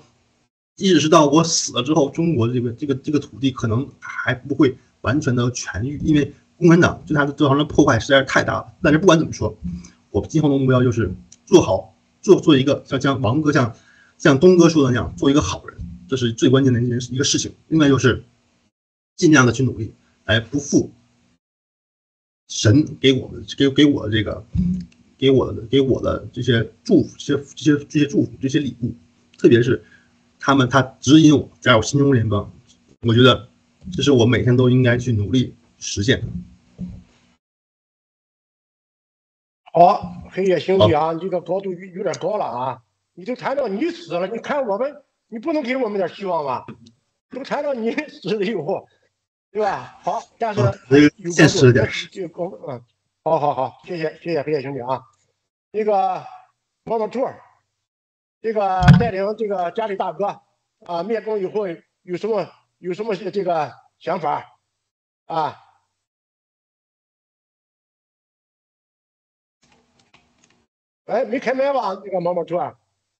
即使是到我死了之后，中国的这个这个这个土地可能还不会完全的痊愈，因为共产党对它的造成的破坏实在是太大了。但是不管怎么说，我今后的目标就是做好做做一个像像王哥像像东哥说的那样，做一个好人，这是最关键的一件一个事情。另外就是尽量的去努力，来不负神给我们给给我的这个。给我的给我的这些祝福，这些这些这些祝福，这些礼物，特别是他们他指引我加入新中国联邦，我觉得这是我每天都应该去努力实现的。好，黑夜兄弟啊，你这个高度有有点高了啊！你都谈到你死了，你看我们，你不能给我们点希望吗？都谈到你死了以后，对吧？好，但是现实点，就高嗯，好好好，谢谢谢谢黑夜兄弟啊。那个毛毛兔，这个带领这个家里大哥啊灭工以后有什么有什么这个想法啊？哎，没开麦吧？那个毛毛兔，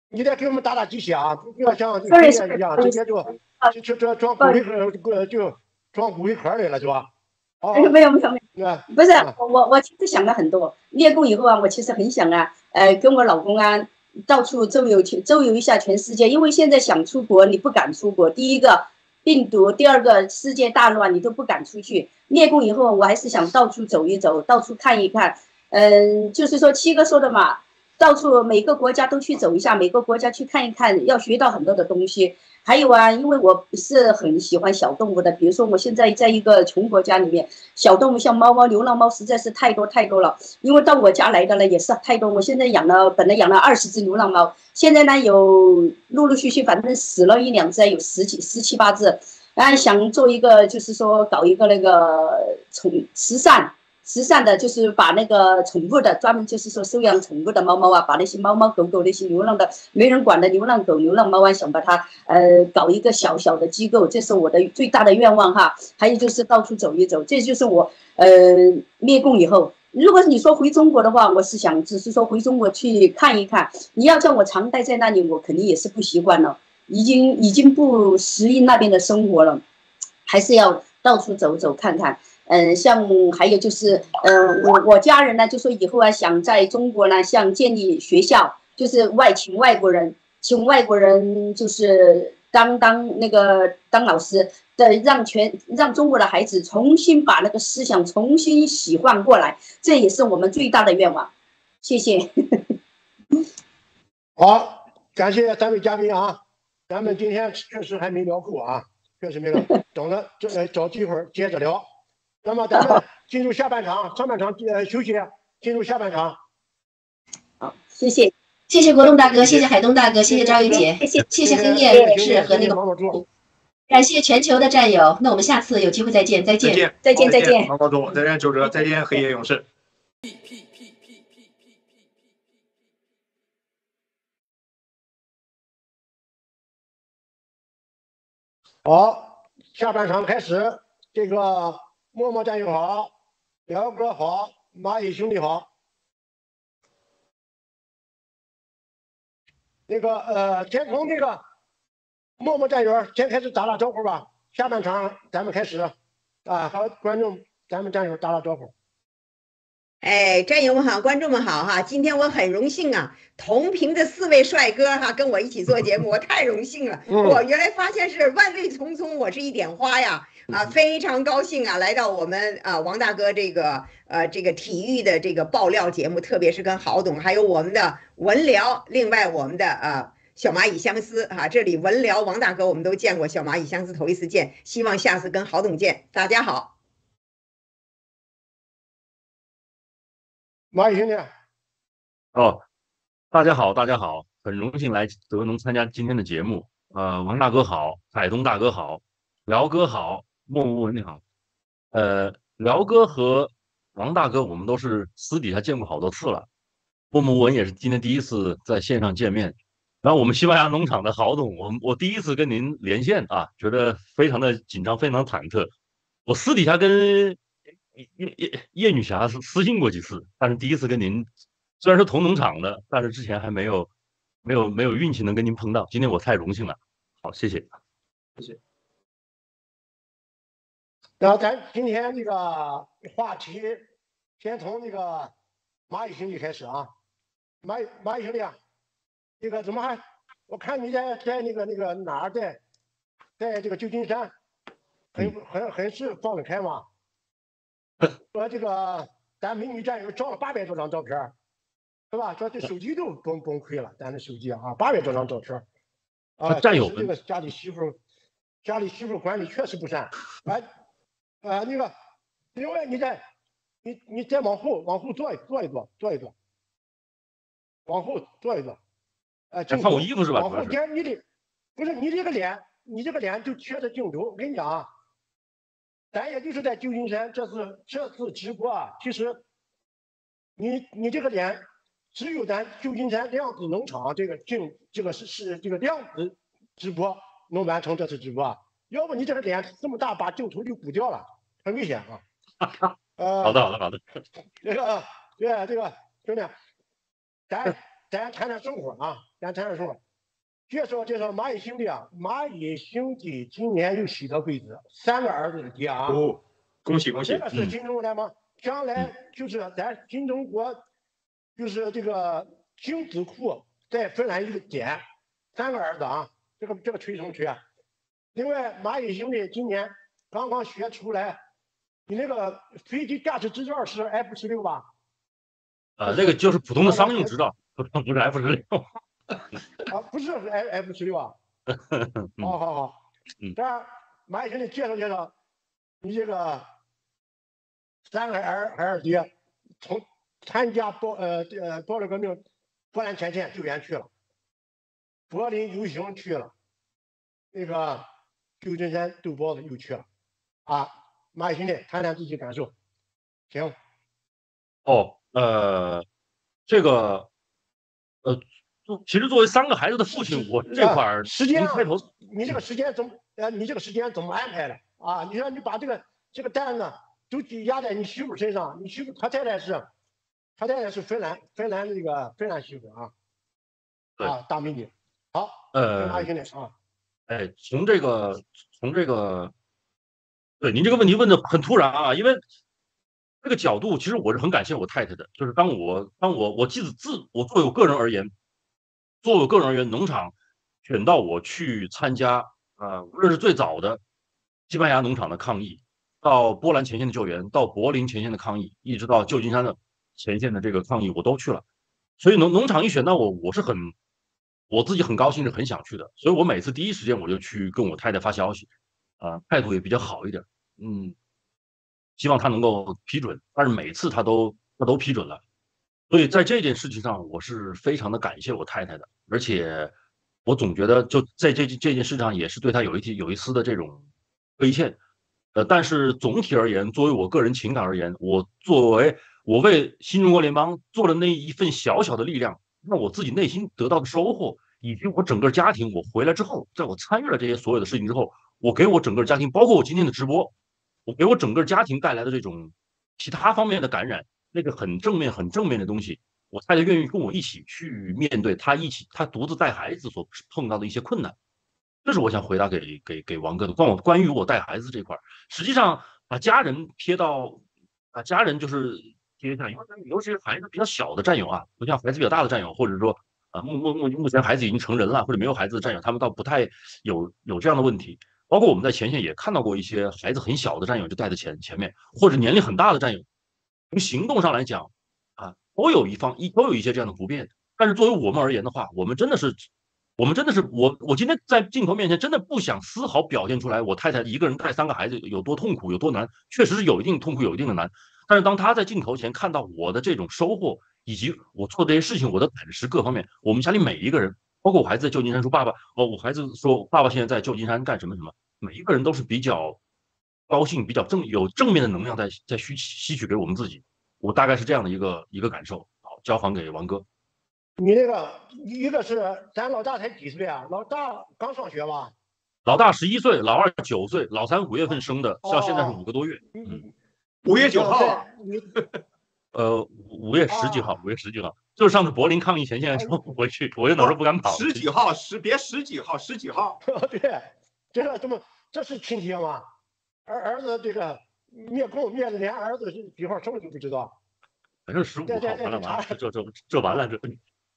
你得给我们打打鸡血啊！不要像黑夜一样，直接就就就装装骨灰盒，就装骨灰盒里了，是吧？没有没有没有，不是我我其实想了很多。灭共以后啊，我其实很想啊，呃，跟我老公啊，到处周游去周游一下全世界。因为现在想出国，你不敢出国。第一个病毒，第二个世界大乱，你都不敢出去。灭共以后，我还是想到处走一走，到处看一看。嗯，就是说七哥说的嘛，到处每个国家都去走一下，每个国家去看一看，要学到很多的东西。还有啊，因为我不是很喜欢小动物的，比如说我现在在一个穷国家里面，小动物像猫猫、流浪猫实在是太多太多了。因为到我家来的呢也是太多，我现在养了，本来养了二十只流浪猫，现在呢有陆陆续续，反正死了一两只，有十几、十七八只。啊想做一个，就是说搞一个那个宠慈善。慈善的，就是把那个宠物的，专门就是说收养宠物的猫猫啊，把那些猫猫狗狗那些流浪的没人管的流浪狗、流浪猫啊，想把它呃搞一个小小的机构，这是我的最大的愿望哈。还有就是到处走一走，这就是我呃灭共以后，如果你说回中国的话，我是想只是说回中国去看一看。你要叫我常待在那里，我肯定也是不习惯了，已经已经不适应那边的生活了，还是要到处走走看看。嗯，像还有就是，嗯，我我家人呢就说以后啊想在中国呢，像建立学校，就是外请外国人，请外国人就是当当那个当老师的，让全让中国的孩子重新把那个思想重新洗换过来，这也是我们最大的愿望。谢谢。[LAUGHS] 好，感谢三位嘉宾啊，咱们今天确实还没聊够啊，确实没聊，等着这找机会接着聊。那么咱们 [LAUGHS] 进入下半场，上半场呃休息，进入下半场。好，谢谢，谢谢国栋大哥，谢谢。海东大哥，谢谢。赵玉杰，谢谢。谢谢黑夜勇士和那个，感谢全球的战友，那我们下次有机会再见，再见，再见，再见，毛毛猪，再见。周哲，再见黑夜勇士。好，下半场开始，这个。默默战友好，辽哥好，蚂蚁兄弟好。那个呃，先从这个默默战友先开始打打招呼吧。下半场咱们开始啊，和观众咱们战友打打招呼。哎，战友们好，观众们好哈！今天我很荣幸啊，同屏的四位帅哥哈，跟我一起做节目，我太荣幸了。我原来发现是万绿丛中，我是一点花呀啊，非常高兴啊，来到我们啊王大哥这个呃这个体育的这个爆料节目，特别是跟郝董还有我们的文聊，另外我们的啊小蚂蚁相思啊，这里文聊王大哥我们都见过，小蚂蚁相思头一次见，希望下次跟郝董见。大家好。蚂蚁兄弟，哦，大家好，大家好，很荣幸来德农参加今天的节目。呃，王大哥好，海东大哥好，辽哥好，默默文你好。呃，辽哥和王大哥我们都是私底下见过好多次了，默默文也是今天第一次在线上见面。然后我们西班牙农场的郝总，我我第一次跟您连线啊，觉得非常的紧张，非常忐忑。我私底下跟。叶叶叶女侠是私信过几次，但是第一次跟您虽然是同农场的，但是之前还没有没有没有运气能跟您碰到。今天我太荣幸了，好，谢谢，谢谢。然后咱今天这个话题，先从那个蚂蚁兄弟开始啊，蚂蚁蚂蚁兄弟啊，这个怎么还？我看你在在那个那个哪儿在，在这个旧金山，很很很是放得开嘛？[LAUGHS] 说这个咱美女战友照了八百多张照片，是吧？说这手机都崩崩溃了，咱的手机啊，八百多张照片。啊，战友这个家里媳妇，家里媳妇管理确实不善。哎，啊，那个，另外你再，你你再往后往后坐坐一坐，坐一坐，往后坐一坐。哎，看我衣服是吧？往后点你的，不是你这个脸，你这个脸就缺着镜头。我跟你讲啊。咱也就是在旧金山，这次这次直播啊，其实你你这个脸，只有咱旧金山量子农场这个镜，这个是是这个量子直播能完成这次直播，要不你这个脸这么大，把镜头就鼓掉了，很危险啊。[LAUGHS] 呃，好的好的 [LAUGHS] 好的。这个对这个兄弟，咱咱谈谈生活啊，咱谈谈生活。介绍介绍蚂蚁兄弟啊，蚂蚁兄弟今年又喜得贵子，三个儿子的爹啊！哦，恭喜恭喜！这个是新中国吗？将来就是咱新中国，就是这个精子库在芬兰一个点，三个儿子啊，这个这个吹什么吹啊？另外，蚂蚁兄弟今年刚刚学出来，你那个飞机驾驶执照是 F 十六吧？啊，那个就是普通的商用执照。不是 F 十六。啊，[LAUGHS] 不是 F F 十六啊。[LAUGHS] 好好好。嗯。这儿马兄弟介绍介绍，你这个三个儿儿爹从参加波呃呃波兰革命，波兰前线救援去了，柏林游行去了，那个旧金山豆包子又去了，啊，马兄弟谈谈自己感受，行。哦，呃，这个，呃，其实作为三个孩子的父亲，我这块儿时间开头，你这个时间怎么，呃，你这个时间怎么安排的？啊？你说你把这个这个担子都抵押在你媳妇身上，你媳妇她太太是，她太太是芬兰芬兰那个芬兰媳妇啊，啊，大美女，好，呃，马兄弟啊，哎，从这个从这个，对您这个问题问的很突然啊，因为。这个角度其实我是很感谢我太太的，就是当我当我我记得自我作为我个人而言，作为我个人而言，农场选到我去参加啊，无论是最早的西班牙农场的抗议，到波兰前线的救援，到柏林前线的抗议，一直到旧金山的前线的这个抗议，我都去了。所以农农场一选到我，我是很我自己很高兴，是很想去的。所以我每次第一时间我就去跟我太太发消息，啊，态度也比较好一点，嗯。希望她能够批准，但是每次她都她都批准了，所以在这件事情上，我是非常的感谢我太太的，而且我总觉得就在这这件事上也是对她有一些有一丝的这种亏欠，呃，但是总体而言，作为我个人情感而言，我作为我为新中国联邦做了那一份小小的力量，那我自己内心得到的收获，以及我整个家庭，我回来之后，在我参与了这些所有的事情之后，我给我整个家庭，包括我今天的直播。我给我整个家庭带来的这种其他方面的感染，那个很正面、很正面的东西，我太太愿意跟我一起去面对她一起她独自带孩子所碰到的一些困难，这是我想回答给给给王哥的。关我关于我带孩子这块，实际上把家人贴到把家人就是接下，因为尤其是孩子比较小的战友啊，不像孩子比较大的战友，或者说啊目目目目前孩子已经成人了或者没有孩子的战友，他们倒不太有有这样的问题。包括我们在前线也看到过一些孩子很小的战友就带在前前面，或者年龄很大的战友，从行动上来讲，啊，都有一方一都有一些这样的不便。但是作为我们而言的话，我们真的是，我们真的是我我今天在镜头面前真的不想丝毫表现出来我太太一个人带三个孩子有多痛苦有多难，确实是有一定痛苦有一定的难。但是当他在镜头前看到我的这种收获以及我做这些事情我的胆识各方面，我们家里每一个人。包括我孩子在旧金山说：“爸爸，哦，我孩子说，爸爸现在在旧金山干什么什么？每一个人都是比较高兴、比较正有正面的能量在在吸吸取给我们自己。我大概是这样的一个一个感受。好，交还给王哥。你那个一个是咱老大才几岁啊？老大刚上学吧？老大十一岁，老二九岁，老三五月份生的，到现在是五个多月。嗯，五月九号啊。[LAUGHS] 呃五月十几号五月十几号就是上次柏林抗疫前线的时候 [LAUGHS] 我去我就时候不敢跑十几号十别十几号十几号。[LAUGHS] 对这个这么这是亲爹吗？儿儿子这个灭共灭的连儿子是几号生日都不知道。反正十五号完了完了这这这完了这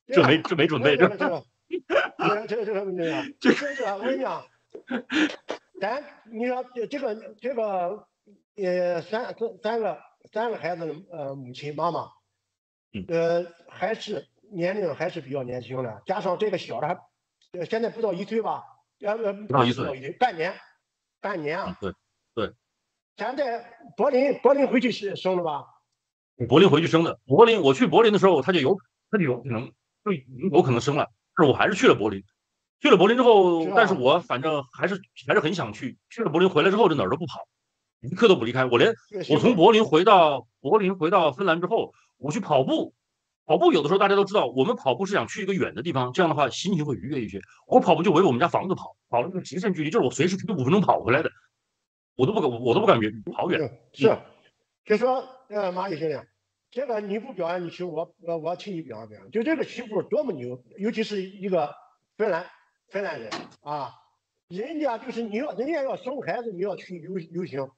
这没这没准备这这这这个这个这这这这我跟你讲咱你说这这个这个呃三三三个。三个孩子的呃母亲妈妈，呃还是年龄还是比较年轻的，加上这个小的还现在不到一岁吧，呃不到一岁，半年，半年啊，对对，咱在柏林柏林回去生生的吧？柏林回去生的，柏林我去柏林的时候他就有他就有可能就有可能生了，但是我还是去了柏林，去了柏林之后，但是我反正还是还是很想去，去了柏林回来之后就哪儿都不跑。一刻都不离开，我连 [LAUGHS] 我从柏林回到柏林回到芬兰之后，我去跑步，跑步有的时候大家都知道，我们跑步是想去一个远的地方，这样的话心情会愉悦一些。我跑步就围我们家房子跑，跑了个极限距离，就是我随时可以五分钟跑回来的，我都不敢，我都不敢远跑远。是，就说呃，蚂蚁兄弟，这个你不表扬你媳妇，我我我替你表扬表扬。就这个媳妇多么牛，尤其是一个芬兰芬兰人啊，人家就是你要人家要生孩子，你要去游游行。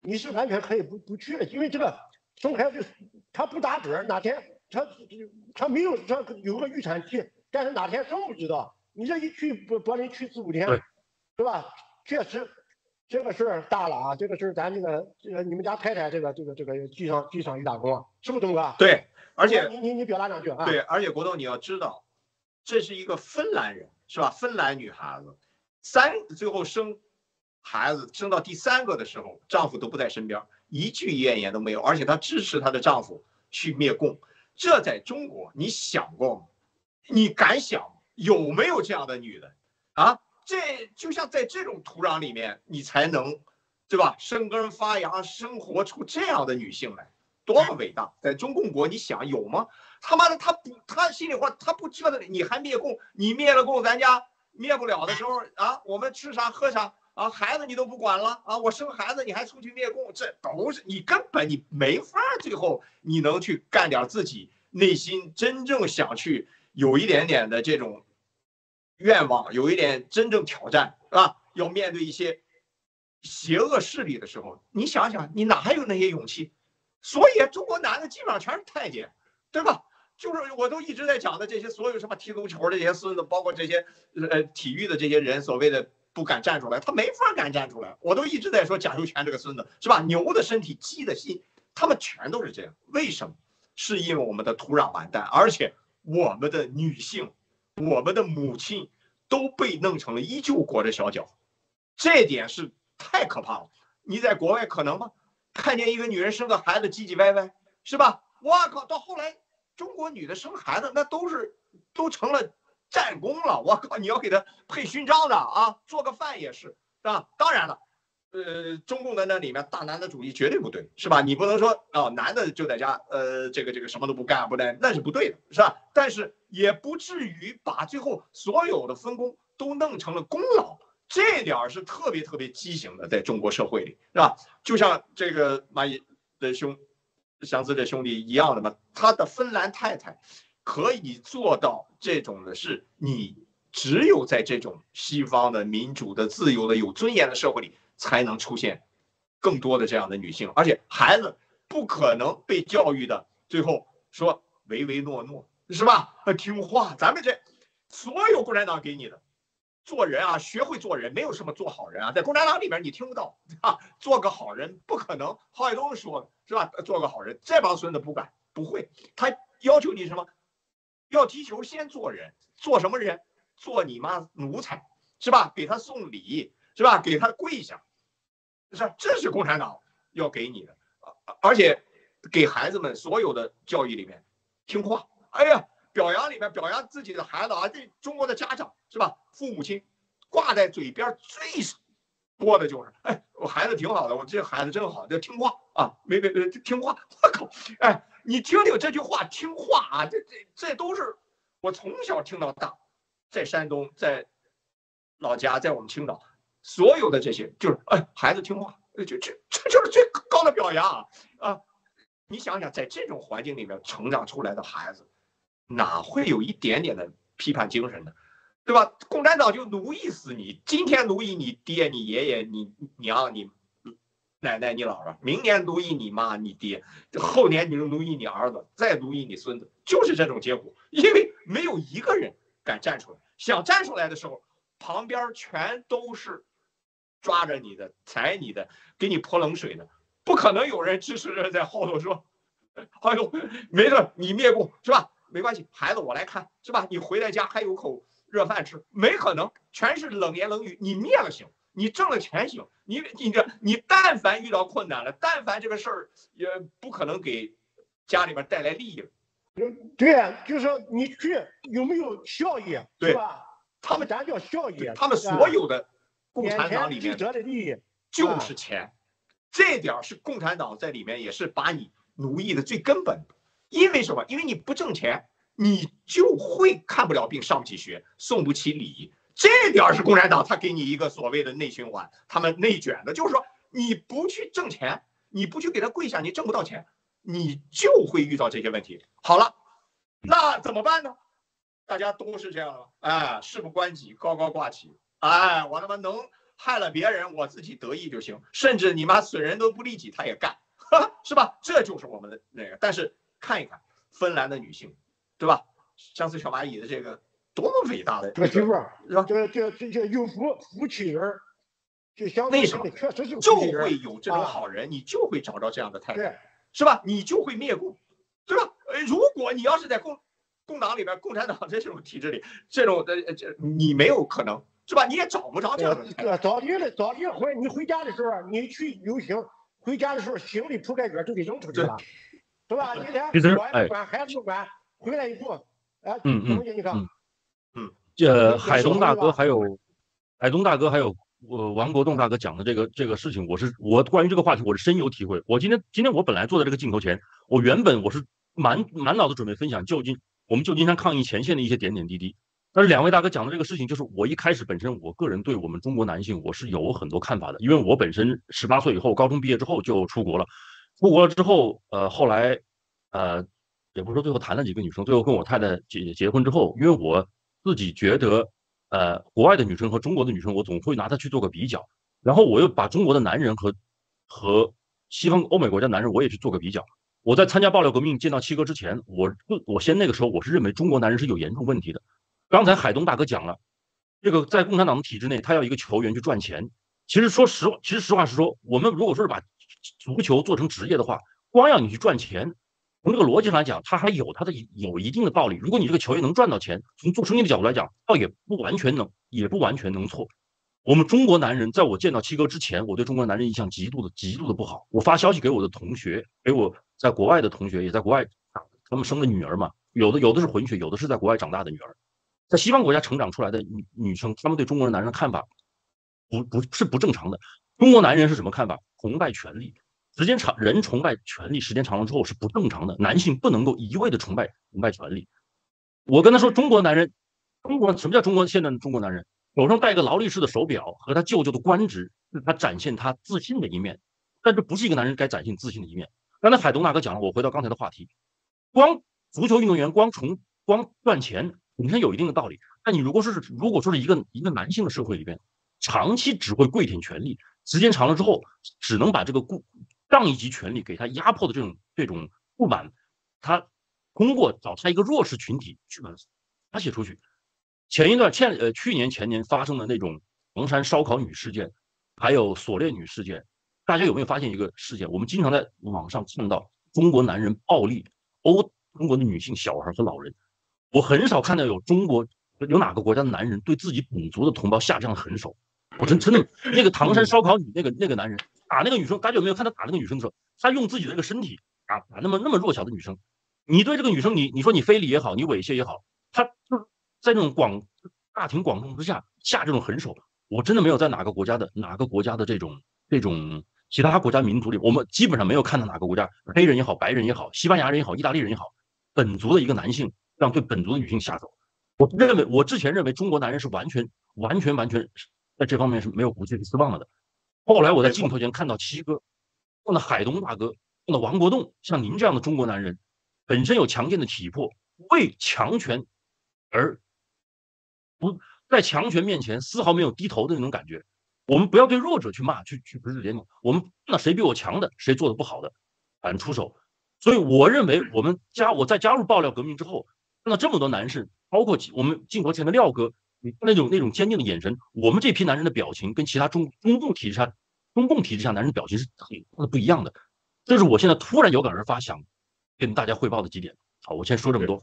你是完全可以不不去的，因为这个生孩子他不打准哪天他他没有他有个预产期，但是哪天生不知道。你这一去柏柏林去四五天，是吧？确实，这个事儿大了啊！这个事儿咱这个呃，你们家太太这个这个这个记上记上一打工啊，是不是东哥？对，而且你你你表达两句啊。对，而且国栋你要知道，这是一个芬兰人，是吧？芬兰女孩子，三最后生孩子生到第三个的时候，丈夫都不在身边，一句怨言都没有，而且她支持她的丈夫去灭共。这在中国，你想过吗？你敢想有没有这样的女人啊？这就像在这种土壤里面，你才能，对吧？生根发芽，生活出这样的女性来，多么伟大！在中共国，你想有吗？他妈的，他不，他心里话，他不知道你还灭共，你灭了共，咱家灭不了的时候啊，我们吃啥喝啥啊，孩子你都不管了啊，我生孩子你还出去灭共，这都是你根本你没法，最后你能去干点自己内心真正想去有一点点的这种。愿望有一点真正挑战啊，要面对一些邪恶势力的时候，你想想，你哪还有那些勇气？所以中国男的基本上全是太监，对吧？就是我都一直在讲的这些，所有什么踢足球的这些孙子，包括这些呃体育的这些人，所谓的不敢站出来，他没法敢站出来。我都一直在说贾秀全这个孙子是吧？牛的身体，鸡的心，他们全都是这样。为什么？是因为我们的土壤完蛋，而且我们的女性。我们的母亲都被弄成了依旧裹着小脚，这点是太可怕了。你在国外可能吗？看见一个女人生个孩子唧唧歪歪，是吧？我靠，到后来中国女的生孩子那都是都成了战功了。我靠，你要给他配勋章的啊，做个饭也是，是吧？当然了。呃，中共的那里面大男子主义绝对不对，是吧？你不能说啊，男的就在家，呃，这个这个什么都不干，不干，那是不对的，是吧？但是也不至于把最后所有的分工都弄成了功劳，这点儿是特别特别畸形的，在中国社会里，是吧？就像这个蚂蚁的兄，祥子的兄弟一样的嘛，他的芬兰太太可以做到这种的是，你只有在这种西方的民主的、自由的、有尊严的社会里。才能出现更多的这样的女性，而且孩子不可能被教育的最后说唯唯诺诺，是吧？[LAUGHS] 听话，咱们这所有共产党给你的做人啊，学会做人，没有什么做好人啊，在共产党里边你听不到啊，[LAUGHS] 做个好人不可能。郝海东说的是吧？做个好人，这帮孙子不敢，不会。他要求你什么？要踢球先做人，做什么人？做你妈奴才，是吧？给他送礼，是吧？给他跪下。是，这是共产党要给你的，而且给孩子们所有的教育里面听话。哎呀，表扬里面表扬自己的孩子啊，这中国的家长是吧？父母亲挂在嘴边最多的就是，哎，我孩子挺好的，我这孩子真好，这听话啊，没没没听话。我靠，哎，你听听这句话，听话啊，这这这都是我从小听到大，在山东，在老家，在我们青岛。所有的这些就是，哎，孩子听话，就这这就是最高的表扬啊！啊，你想想，在这种环境里面成长出来的孩子，哪会有一点点的批判精神呢？对吧？共产党就奴役死你，今天奴役你爹、你爷爷、你娘、你奶奶、你姥姥，明年奴役你妈、你爹，后年你就奴役你儿子，再奴役你孙子，就是这种结果。因为没有一个人敢站出来，想站出来的时候，旁边全都是。抓着你的，踩你的，给你泼冷水的，不可能有人支持着在后头说：“ [LAUGHS] 哎呦，没事，你灭共是吧？没关系，孩子我来看是吧？你回来家还有口热饭吃，没可能，全是冷言冷语。你灭了行，你挣了钱行，你你这你但凡遇到困难了，但凡这个事儿也不可能给家里边带来利益了。对，就是说你去有没有效益，对吧？他们咱叫效益，他们所有的。共产党里面得的利益就是钱，这点是共产党在里面也是把你奴役的最根本。因为什么？因为你不挣钱，你就会看不了病、上不起学、送不起礼。这点是共产党他给你一个所谓的内循环，他们内卷的，就是说你不去挣钱，你不去给他跪下，你挣不到钱，你就会遇到这些问题。好了，那怎么办呢？大家都是这样的，哎，事不关己，高高挂起。哎，我他妈能害了别人，我自己得意就行。甚至你妈损人都不利己，他也干，是吧？这就是我们的那个。但是看一看芬兰的女性，对吧？像是小蚂蚁的这个多么伟大的这个媳妇儿，是吧？这这这这有福福气人，就相为什么确实是就会有这种啊好人，你就会找着这样的太太，是吧？你就会灭共，对吧？呃，如果你要是在共共党里边，共产党这种体制里，这种的呃这你没有可能，是吧？你也找不着这样的太太。呃，早离了早离回你回家的时候，你去游行，回家的时候行李铺盖卷就给扔出去了，是吧？你看其实哎管不管，孩子不管，回来以后，哎，嗯嗯东西你看嗯，这这海东大哥还有海东大哥还有呃王国栋大哥讲的这个这个事情，我是我关于这个话题我是深有体会。我今天今天我本来坐在这个镜头前，我原本我是满满脑子准备分享旧金我们旧金山抗疫前线的一些点点滴滴。但是两位大哥讲的这个事情，就是我一开始本身我个人对我们中国男性我是有很多看法的，因为我本身十八岁以后高中毕业之后就出国了，出国了之后，呃，后来，呃，也不是说最后谈了几个女生，最后跟我太太结结婚之后，因为我自己觉得，呃，国外的女生和中国的女生，我总会拿它去做个比较，然后我又把中国的男人和和西方欧美国家男人我也去做个比较。我在参加爆料革命见到七哥之前，我我先那个时候我是认为中国男人是有严重问题的。刚才海东大哥讲了，这个在共产党的体制内，他要一个球员去赚钱。其实说实话，其实实话实说，我们如果说是把足球做成职业的话，光要你去赚钱，从这个逻辑上来讲，它还有它的有一定的道理。如果你这个球员能赚到钱，从做生意的角度来讲，倒也不完全能，也不完全能错。我们中国男人，在我见到七哥之前，我对中国男人印象极度的极度的不好。我发消息给我的同学，给我在国外的同学，也在国外，他们生的女儿嘛，有的有的是混血，有的是在国外长大的女儿，在西方国家成长出来的女女生，她们对中国男人的看法，不不是不正常的。中国男人是什么看法？崇拜权力，时间长，人崇拜权力，时间长了之后是不正常的。男性不能够一味的崇拜崇拜权力。我跟他说，中国男人，中国什么叫中国现在的中国男人？手上戴个劳力士的手表和他舅舅的官职，是他展现他自信的一面。但这不是一个男人该展现自信的一面。刚才海东大哥讲了，我回到刚才的话题，光足球运动员光从光赚钱本身有一定的道理。但你如果是如果说是一个一个男性的社会里边，长期只会跪舔权力，时间长了之后，只能把这个固上一级权力给他压迫的这种这种不满，他通过找他一个弱势群体去把它发泄出去。前一段前呃去年前年发生的那种黄山烧烤女事件，还有锁链女事件，大家有没有发现一个事件？我们经常在网上看到中国男人暴力殴中国的女性、小孩和老人，我很少看到有中国有哪个国家的男人对自己本族的同胞下这样的狠手。我真真的那个唐山烧烤女那个那个男人打那个女生，大家有没有看他打那个女生的时候，他用自己的这个身体啊打那么那么弱小的女生？你对这个女生，你你说你非礼也好，你猥亵也好，他就是在这种广大庭广众之下下这种狠手，我真的没有在哪个国家的哪个国家的这种这种其他国家民族里，我们基本上没有看到哪个国家黑人也好，白人也好，西班牙人也好，意大利人也好，本族的一个男性让对本族的女性下手。我认为我之前认为中国男人是完全完全完全在这方面是没有不惧失望了的。后来我在镜头前看到七哥，看到海东大哥，看到王国栋，像您这样的中国男人，本身有强健的体魄，为强权而不在强权面前丝毫没有低头的那种感觉。我们不要对弱者去骂，去去指指点点。我们那谁比我强的，谁做的不好的，敢出手。所以我认为，我们加我在加入爆料革命之后，看到这么多男士，包括我们镜头前的廖哥，你看那种那种坚定的眼神，我们这批男人的表情跟其他中中共体制下中共体制下男人的表情是很不一样的。这是我现在突然有感而发想跟大家汇报的几点。好，我先说这么多。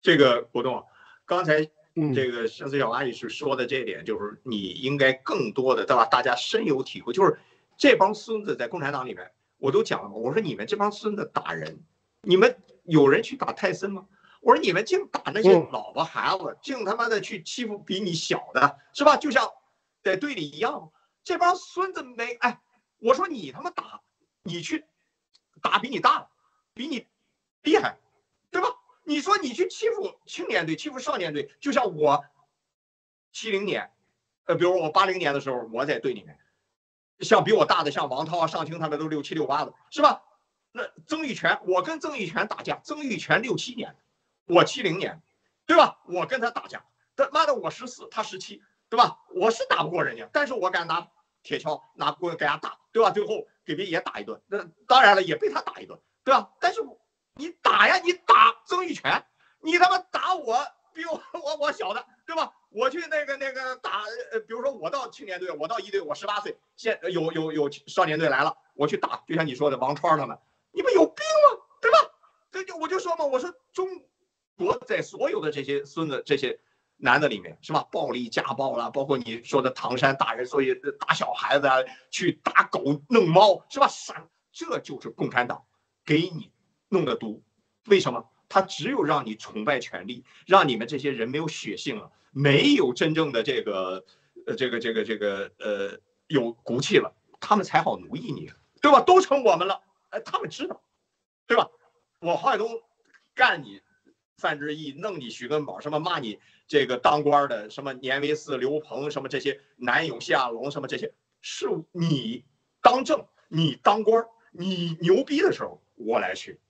这个国栋，刚才嗯，这个上次小阿姨是说的这一点，就是你应该更多的对吧？大家深有体会，就是这帮孙子在共产党里面，我都讲了嘛，我说你们这帮孙子打人，你们有人去打泰森吗？我说你们净打那些嗯老婆孩子，净他妈的去欺负比你小的，是吧？就像在队里一样，这帮孙子没哎，我说你他妈打，你去打比你大，比你厉害，对吧？你说你去欺负青年队，欺负少年队，就像我七零年，呃，比如我八零年的时候，我在队里面，像比我大的，像王涛啊、尚青他们都六七六八的，是吧？那曾玉泉，我跟曾玉泉打架，曾玉泉六七年，我七零年，对吧？我跟他打架，他妈的我十四，他十七，对吧？我是打不过人家，但是我敢拿铁锹、拿棍给他打，对吧？最后给别人也打一顿，那当然了，也被他打一顿，对吧？但是你打呀，你打曾玉泉，你他妈打我比我我我小的，对吧？我去那个那个打，呃，比如说我到青年队，我到一队，我十八岁，现有有有少年队来了，我去打，就像你说的王川他们，你们有病吗？对吧？这就我就说嘛，我说中国在所有的这些孙子这些男的里面，是吧？暴力家暴啦，包括你说的唐山打人，所以打小孩子啊，去打狗弄猫，是吧？杀，这就是共产党给你弄的毒。为什么？他只有让你崇拜权力，让你们这些人没有血性了，没有真正的这个，呃，这个这个这个呃有骨气了，他们才好奴役你，对吧？都成我们了，哎，他们知道，对吧？我郝海东干你范志毅，弄你徐根宝，什么骂你这个当官的，什么年维四、刘鹏，什么这些南勇、谢亚龙，什么这些，是你当政，你当官，你牛逼的时候，我来去。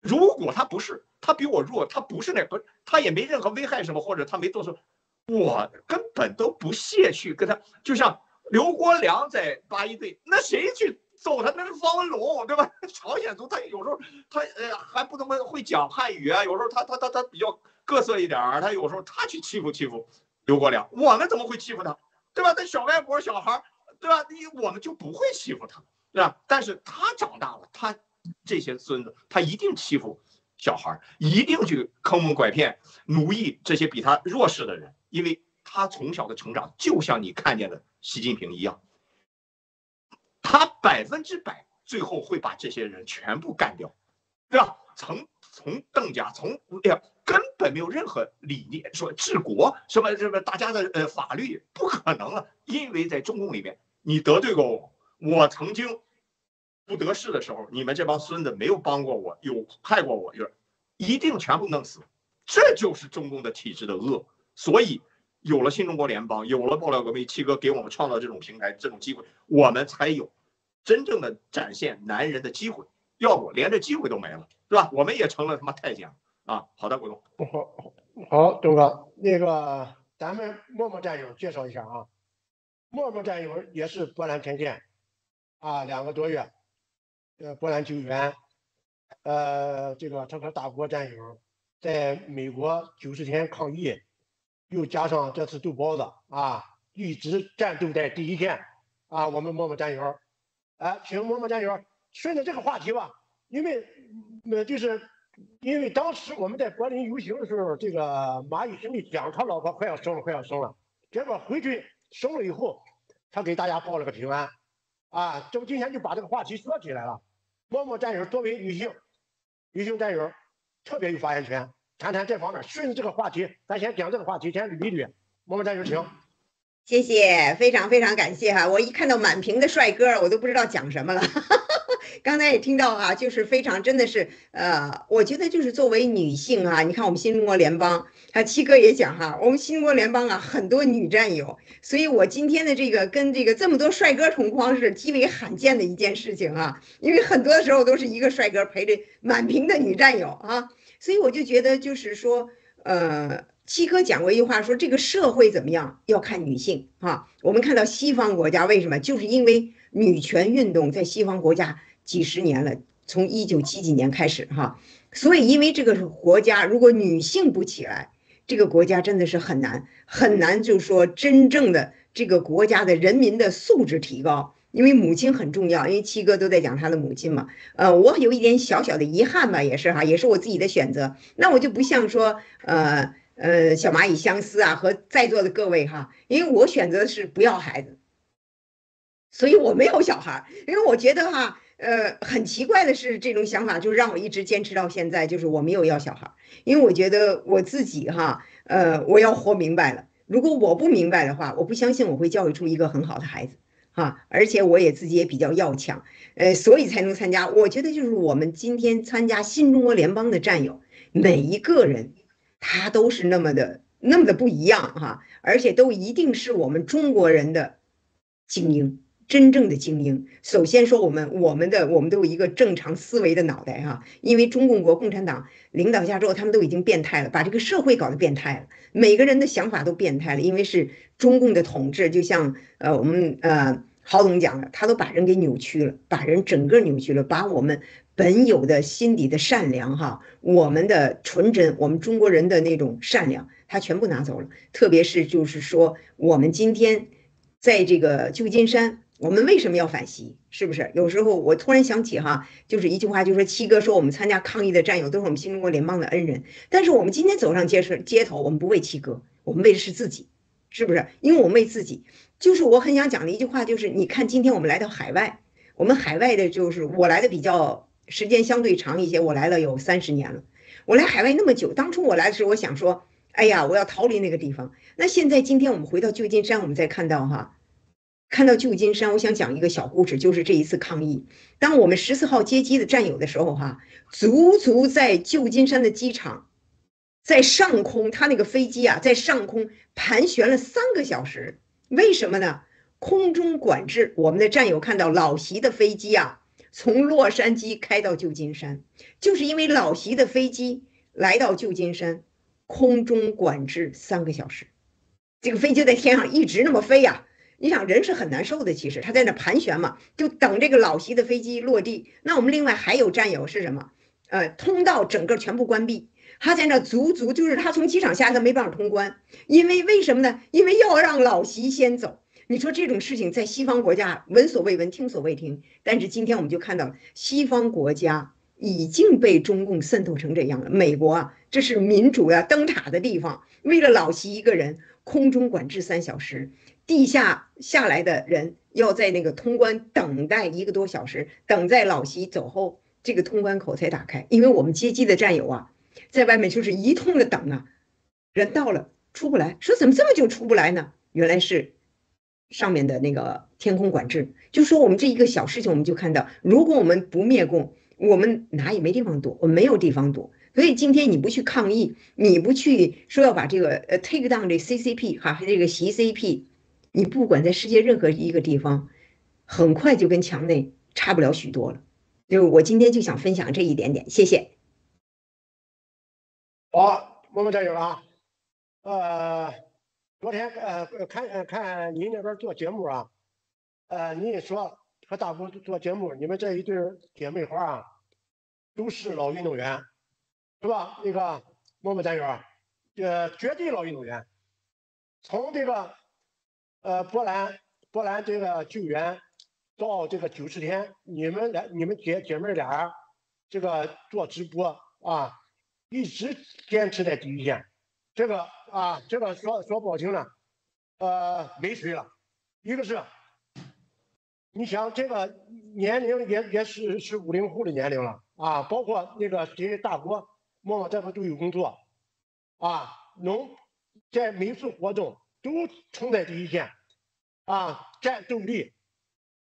如果他不是，他比我弱，他不是那不，他也没任何危害什么，或者他没做错，我根本都不屑去跟他。就像刘国梁在八一队，那谁去揍他？那是方文龙，对吧？[LAUGHS] 朝鲜族，他有时候他呃还不怎么会讲汉语啊，有时候他他他他比较各色一点儿，他有时候他去欺负欺负刘国梁，我们怎么会欺负他？对吧？那小外国小孩，对吧？你我们就不会欺负他，对吧？但是他长大了，他。这些孙子，他一定欺负小孩一定去坑蒙拐骗、奴役这些比他弱势的人，因为他从小的成长就像你看见的习近平一样，他百分之百最后会把这些人全部干掉，对吧？从从邓家，从哎呀，根本没有任何理念说治国什么什么，大家的呃法律不可能了，因为在中共里面，你得罪过我，我曾经。不得势的时候，你们这帮孙子没有帮过我，有害过我，就一定全部弄死。这就是中共的体制的恶。所以有了新中国联邦，有了爆料革命，七哥给我们创造这种平台、这种机会，我们才有真正的展现男人的机会。要不连这机会都没了，是吧？我们也成了他妈太监啊！好的，股东。好，好，东哥，那个咱们默默战友介绍一下啊。默默战友也是波兰前线啊，两个多月。呃，波兰救援，呃，这个他和大国战友在美国九十天抗疫，又加上这次丢包子啊，一直战斗在第一线啊。我们默默战友，哎，请默默战友顺着这个话题吧，因为呃，就是因为当时我们在柏林游行的时候，这个马宇兄弟讲他老婆快要生了，快要生了，结果回去生了以后，他给大家报了个平安啊，这不今天就把这个话题说起来了。默默战友作为女性，女性战友特别有发言权，谈谈这方面。顺着这个话题，咱先讲这个话题，先捋一捋。默默战友，请。谢谢，非常非常感谢哈！我一看到满屏的帅哥，我都不知道讲什么了。[LAUGHS] 刚才也听到哈，就是非常真的是，呃，我觉得就是作为女性啊，你看我们新中国联邦，啊七哥也讲哈，我们新中国联邦啊很多女战友，所以我今天的这个跟这个这么多帅哥同框是极为罕见的一件事情啊，因为很多时候都是一个帅哥陪着满屏的女战友啊，所以我就觉得就是说，呃。七哥讲过一句话，说这个社会怎么样要看女性哈。我们看到西方国家为什么，就是因为女权运动在西方国家几十年了，从一九七几年开始哈。所以因为这个国家如果女性不起来，这个国家真的是很难很难，就是说真正的这个国家的人民的素质提高。因为母亲很重要，因为七哥都在讲他的母亲嘛。呃，我有一点小小的遗憾吧，也是哈，也是我自己的选择。那我就不像说呃。呃，小蚂蚁相思啊，和在座的各位哈，因为我选择的是不要孩子，所以我没有小孩儿，因为我觉得哈，呃，很奇怪的是这种想法，就让我一直坚持到现在，就是我没有要小孩儿，因为我觉得我自己哈，呃，我要活明白了，如果我不明白的话，我不相信我会教育出一个很好的孩子，哈，而且我也自己也比较要强，呃，所以才能参加。我觉得就是我们今天参加新中国联邦的战友，每一个人。他都是那么的那么的不一样哈，而且都一定是我们中国人的精英，真正的精英。首先说我们我们的我们都有一个正常思维的脑袋哈，因为中共国共产党领导下之后，他们都已经变态了，把这个社会搞得变态了，每个人的想法都变态了，因为是中共的统治。就像呃我们呃郝总讲的，他都把人给扭曲了，把人整个扭曲了，把我们本有的心底的善良哈，我们的纯真，我们中国人的那种善良，他全部拿走了。特别是就是说，我们今天在这个旧金山，我们为什么要反袭？是不是？有时候我突然想起哈，就是一句话，就是说七哥说我们参加抗议的战友都是我们新中国联邦的恩人，但是我们今天走上街市街头，我们不为七哥，我们为的是自己，是不是？因为我们为自己。就是我很想讲的一句话，就是你看，今天我们来到海外，我们海外的，就是我来的比较时间相对长一些，我来了有三十年了。我来海外那么久，当初我来的时候，我想说，哎呀，我要逃离那个地方。那现在今天我们回到旧金山，我们再看到哈，看到旧金山，我想讲一个小故事，就是这一次抗议，当我们十四号接机的战友的时候哈，足足在旧金山的机场，在上空，他那个飞机啊，在上空盘旋了三个小时。为什么呢？空中管制，我们的战友看到老习的飞机啊，从洛杉矶开到旧金山，就是因为老习的飞机来到旧金山，空中管制三个小时，这个飞机在天上一直那么飞呀。你想人是很难受的，其实他在那盘旋嘛，就等这个老习的飞机落地。那我们另外还有战友是什么？呃，通道整个全部关闭。他在那足足就是他从机场下他没办法通关，因为为什么呢？因为要让老习先走。你说这种事情在西方国家闻所未闻、听所未听，但是今天我们就看到西方国家已经被中共渗透成这样了。美国啊，这是民主呀灯塔的地方，为了老习一个人，空中管制三小时，地下下来的人要在那个通关等待一个多小时，等在老习走后，这个通关口才打开。因为我们接机的战友啊。在外面就是一通的等啊，人到了出不来，说怎么这么久出不来呢？原来是上面的那个天空管制。就说我们这一个小事情，我们就看到，如果我们不灭共，我们哪也没地方躲，我们没有地方躲。所以今天你不去抗议，你不去说要把这个呃 take down 这 CCP 哈，这个习 CP，你不管在世界任何一个地方，很快就跟墙内差不了许多了。就我今天就想分享这一点点，谢谢。好，我们战友啊，呃，昨天呃看看您那边做节目啊，呃，你也说和大姑做节目，你们这一对姐妹花啊，都是老运动员，是吧？那个我们战友，呃，绝对老运动员，从这个呃波兰波兰这个救援到这个九十天，你们俩你们姐姐妹俩这个做直播啊。一直坚持在第一线，这个啊，这个说说不好听呢，呃，没谁了。一个是，你想这个年龄也也是是五零后的年龄了啊，包括那个谁大国，默默这会都有工作，啊，能在每次活动都冲在第一线，啊，战斗力，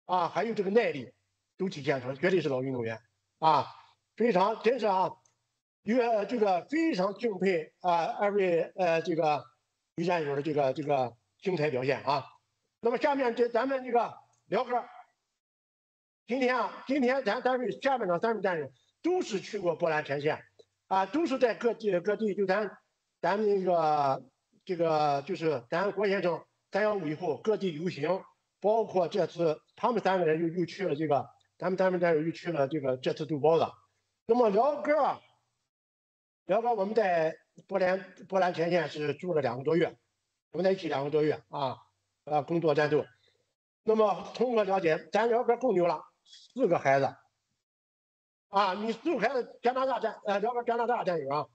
啊，还有这个耐力都体现出来，绝对是老运动员啊，非常真是啊。越这个非常敬佩啊，二位呃这个女战友的这个这个精彩表现啊。那么下面这咱们这个聊哥，今天啊，今天咱单位下面的三位战友都是去过波兰前线啊，都是在各地各地就咱咱们那个这个就是咱郭先生三幺五以后各地游行，包括这次他们三个人又又去了这个咱们单位战友又去了这个这次杜包子。那么聊哥。啊辽哥，我们在波兰波兰前线是住了两个多月，我们在一起两个多月啊，呃，工作战斗。那么通过了解，咱辽哥更牛了，四个孩子啊，你四个孩子，加拿大战呃，辽哥加拿大战友啊，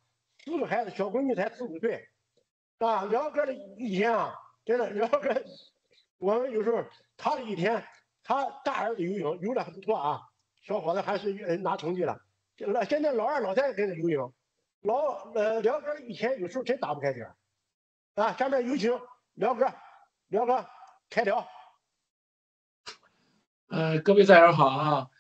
四个孩子，小闺女才四五岁啊。辽哥的一天啊，真的，辽哥，我们有时候他的一天，他大儿子游泳游的还不错啊，小伙子还是拿成绩了。现在老二老三跟着游泳。老呃，辽哥以前有时候真打不开点啊！下面有请辽哥，辽哥开聊。呃，各位战友好啊！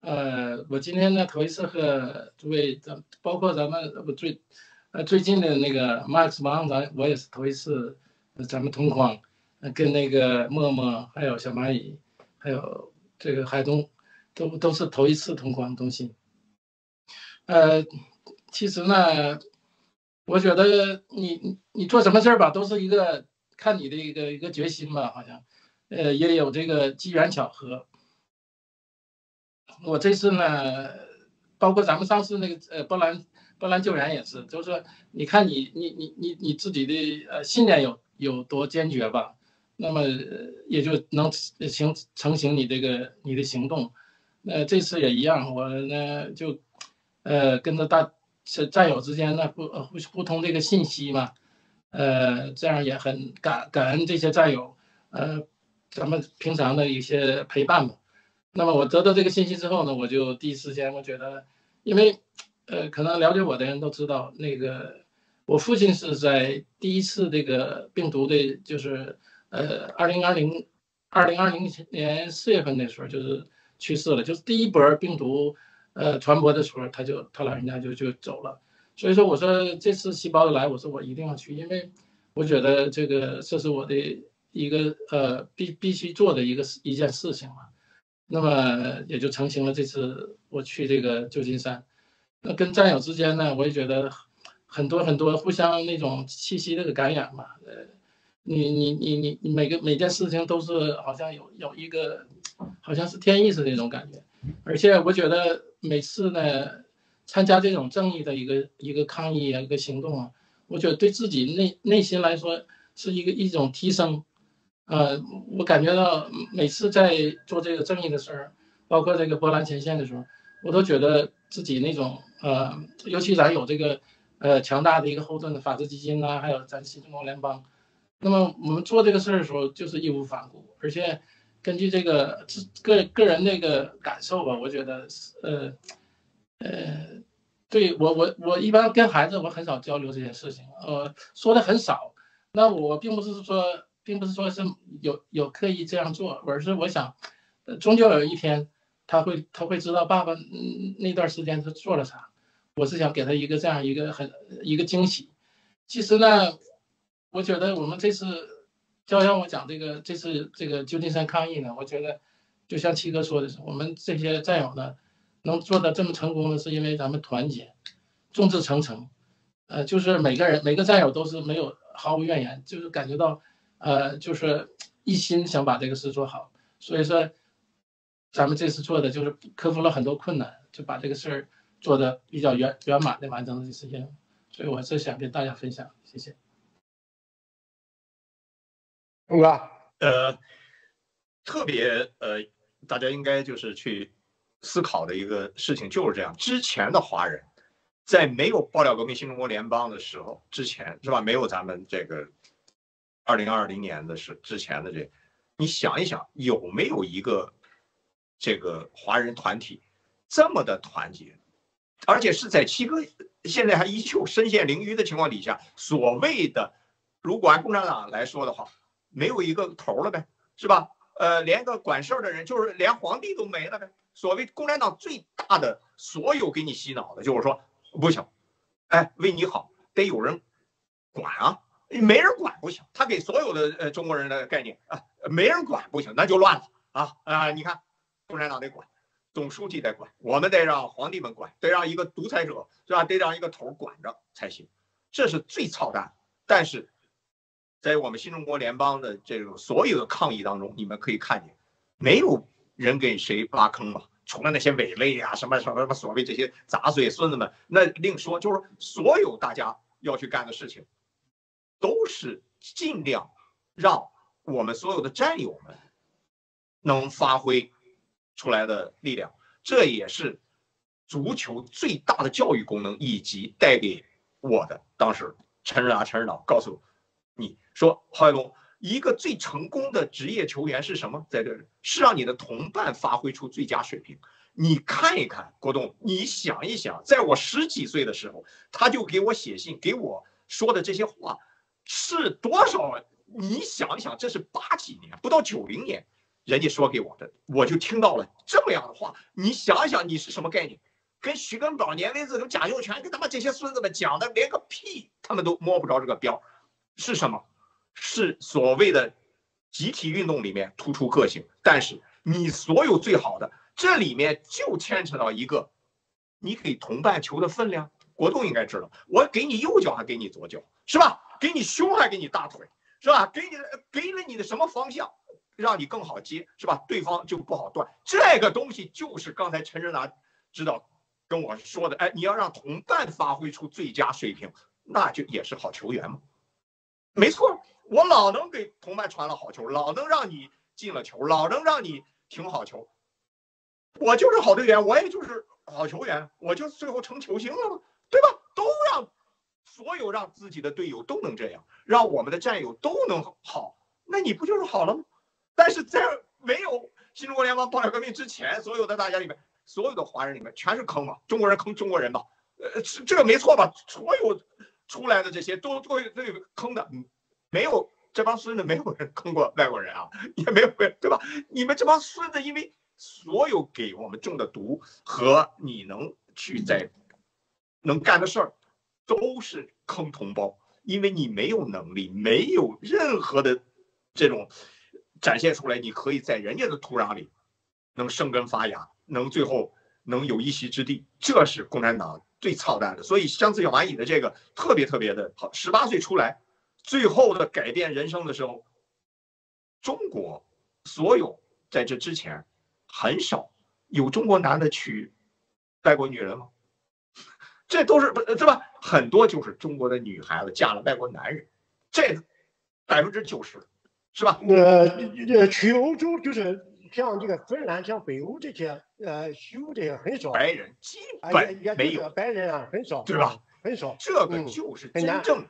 呃，我今天呢头一次和诸位，咱包括咱们不最呃最近的那个 Max 王咱我也是头一次，咱们同框，跟那个默默还有小蚂蚁，还有这个海东，都都是头一次同框东西。呃。其实呢，我觉得你你做什么事儿吧，都是一个看你的一个一个决心吧，好像，呃，也有这个机缘巧合。我这次呢，包括咱们上次那个呃波兰波兰救援也是，就是说你看你你你你你自己的呃信念有有多坚决吧，那么也就能形成型你这个你的行动。那这次也一样，我呢就呃跟着大是战友之间呢互互互通这个信息嘛，呃这样也很感感恩这些战友，呃咱们平常的一些陪伴嘛。那么我得到这个信息之后呢，我就第一时间我觉得，因为，呃，可能了解我的人都知道，那个我父亲是在第一次这个病毒的，就是呃，二零二零二零二零年四月份那时候就是去世了，就是第一波病毒呃传播的时候，他就他老人家就就走了。所以说，我说这次细胞的来，我说我一定要去，因为我觉得这个这是我的一个呃必必须做的一个一件事情嘛。那么也就成型了。这次我去这个旧金山，那跟战友之间呢，我也觉得很多很多互相那种气息的感染嘛。呃，你你你你你每个每件事情都是好像有有一个，好像是天意似的那种感觉。而且我觉得每次呢，参加这种正义的一个一个抗议啊，一个行动啊，我觉得对自己内内心来说是一个一种提升。呃，我感觉到每次在做这个正义的事儿，包括这个波兰前线的时候，我都觉得自己那种呃，尤其咱有这个呃强大的一个后盾的法治基金呐，还有咱新中国联邦，那么我们做这个事儿的时候就是义无反顾，而且根据这个个个人那个感受吧，我觉得呃呃，对我我我一般跟孩子我很少交流这件事情，呃，说的很少，那我并不是说。并不是说是有有刻意这样做，而是我想，终究有一天他会他会知道爸爸嗯那段时间他做了啥。我是想给他一个这样一个很一个惊喜。其实呢，我觉得我们这次就像我讲这个这次这个旧金山抗议呢，我觉得就像七哥说的是，我们这些战友呢能做的这么成功呢，是因为咱们团结，众志成城。呃，就是每个人每个战友都是没有毫无怨言，就是感觉到。呃，就是一心想把这个事做好，所以说，咱们这次做的就是克服了很多困难，就把这个事儿做的比较圆圆满的完成了这事情，所以我是想跟大家分享，谢谢。龙哥，呃，特别呃，大家应该就是去思考的一个事情就是这样，之前的华人，在没有爆料革命新中国联邦的时候，之前是吧？没有咱们这个。二零二零年的是之前的这，你想一想，有没有一个这个华人团体这么的团结，而且是在七哥现在还依旧身陷囹圄的情况底下，所谓的如果按共产党来说的话，没有一个头了呗，是吧？呃，连个管事儿的人，就是连皇帝都没了呗。所谓共产党最大的所有给你洗脑的，就是说不行，哎，为你好得有人管啊。没人管不行，他给所有的呃中国人的概念啊，没人管不行，那就乱了啊啊！你看，共产党得管，总书记得管，我们得让皇帝们管，得让一个独裁者是吧？得让一个头管着才行，这是最操蛋。但是，在我们新中国联邦的这种所有的抗议当中，你们可以看见，没有人给谁挖坑嘛，除了那些伪类呀，什么什么什么所谓这些杂碎孙子们，那另说。就是所有大家要去干的事情。都是尽量让我们所有的战友们能发挥出来的力量，这也是足球最大的教育功能，以及带给我的。当时陈日啊，陈日导告诉我你说：“郝海龙，一个最成功的职业球员是什么？在这儿是让你的同伴发挥出最佳水平。你看一看郭栋，你想一想，在我十几岁的时候，他就给我写信，给我说的这些话。”是多少？你想一想，这是八几年，不到九零年，人家说给我的，我就听到了这么样的话。你想一想，你是什么概念？跟徐根宝、年维子、跟贾秀全、跟他妈这些孙子们讲的连个屁，他们都摸不着这个标，是什么？是所谓的集体运动里面突出个性。但是你所有最好的，这里面就牵扯到一个，你给同伴球的分量。国栋应该知道，我给你右脚还给你左脚，是吧？给你胸还给你大腿，是吧？给你给了你的什么方向？让你更好接，是吧？对方就不好断。这个东西就是刚才陈志南指导跟我说的，哎，你要让同伴发挥出最佳水平，那就也是好球员嘛。没错，我老能给同伴传了好球，老能让你进了球，老能让你停好球，我就是好队员，我也就是好球员，我就最后成球星了嘛，对吧？都让所有让自己的队友都能这样，让我们的战友都能好，那你不就是好了吗？但是在没有新中国联邦爆料革命之前，所有的大家里面，所有的华人里面全是坑嘛，中国人坑中国人嘛，呃，这个没错吧？所有出来的这些都都都有坑的，没有这帮孙子没有人坑过外国人啊，也没有对吧？你们这帮孙子，因为所有给我们中的毒和你能去在能干的事儿，都是坑同胞，因为你没有能力，没有任何的这种。展现出来，你可以在人家的土壤里能生根发芽，能最后能有一席之地，这是共产党最操蛋的。所以姜子牙蚂蚁的这个特别特别的好，十八岁出来，最后的改变人生的时候，中国所有在这之前很少有中国男的娶外国女人吗？这都是不是吧？很多就是中国的女孩子嫁了外国男人，这百分之九十。是吧？呃呃，去欧洲就是像这个芬兰、像北欧这些，呃，修这些很少。白人基本没有白人啊，很少，对吧？很少。这个就是真正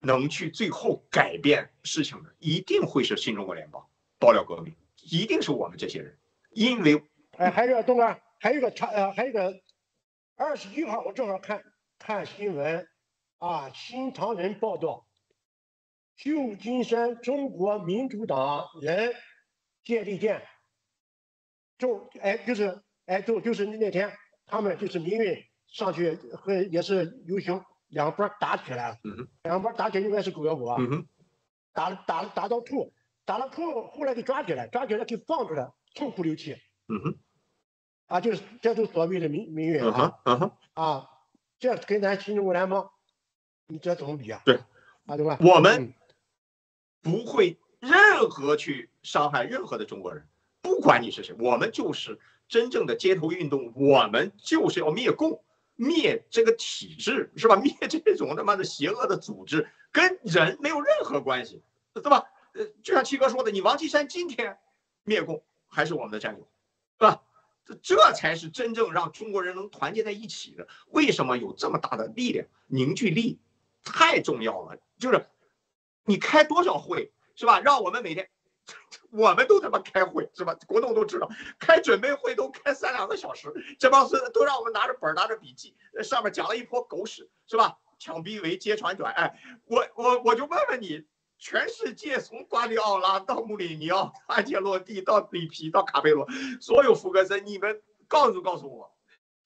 能去最后改变事情的，一定会是新中国联邦爆料革命，一定是我们这些人，因为哎，还有东哥，还有个差呃，还有个二十一号，我正好看看新闻啊，新唐人报道。旧金山中国民主党人接力舰，就哎就是哎就就是那天他们就是民运上去和也是游行两波打起来了，两波打起来应该是狗咬狗啊，打打打到吐，打了吐后来给抓起来，抓起来给放出来，痛哭流涕，嗯啊就是这都所谓的民民运啊啊，这跟咱新中国联邦，你这怎么比啊？对，啊对吧？我们。不会任何去伤害任何的中国人，不管你是谁，我们就是真正的街头运动，我们就是要灭共，灭这个体制，是吧？[LAUGHS] 灭这种他妈的邪恶的组织，跟人没有任何关系，对吧？呃，就像七哥说的，你王岐山今天灭共还是我们的战友，是吧？这这才是真正让中国人能团结在一起的。为什么有这么大的力量凝聚力？太重要了，就是。你开多少会是吧？让我们每天，[LAUGHS] 我们都他妈开会是吧？国栋都知道，开准备会都开三两个小时，这帮孙子都让我们拿着本儿拿着笔记，上面讲了一泼狗屎是吧？抢逼为接传转，哎，我我我就问问你，全世界从瓜迪奥拉到穆里尼奥、安切洛蒂到里皮到卡佩罗，所有福格森，你们告诉告诉我，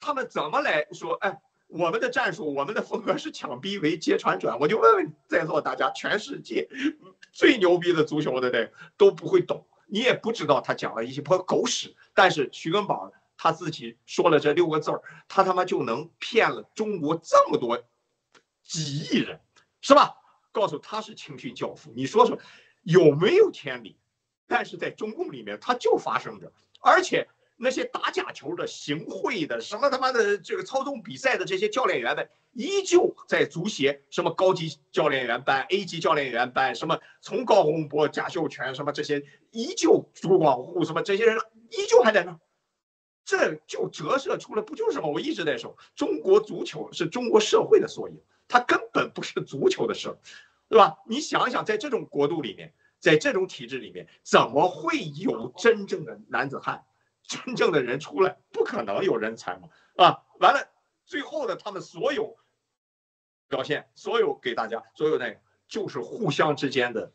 他们怎么来说？哎。我们的战术，我们的风格是抢逼围接传转。我就问问在座大家，全世界最牛逼的足球的人都不会懂，你也不知道他讲了一些泼狗屎。但是徐根宝他自己说了这六个字儿，他他妈就能骗了中国这么多几亿人，是吧？告诉他是青训教父，你说说有没有天理？但是在中共里面，他就发生着，而且。那些打假球的、行贿的、什么他妈的这个操纵比赛的这些教练员们，依旧在足协什么高级教练员班、A 级教练员班，什么从高洪波、贾秀全什么这些，依旧朱广沪什么这些人依旧还在那，这就折射出了不就是吗？我一直在说，中国足球是中国社会的缩影，它根本不是足球的事，对吧？你想想，在这种国度里面，在这种体制里面，怎么会有真正的男子汉？真正的人出来不可能有人才嘛啊！完了，最后的他们所有表现，所有给大家所有那个，就是互相之间的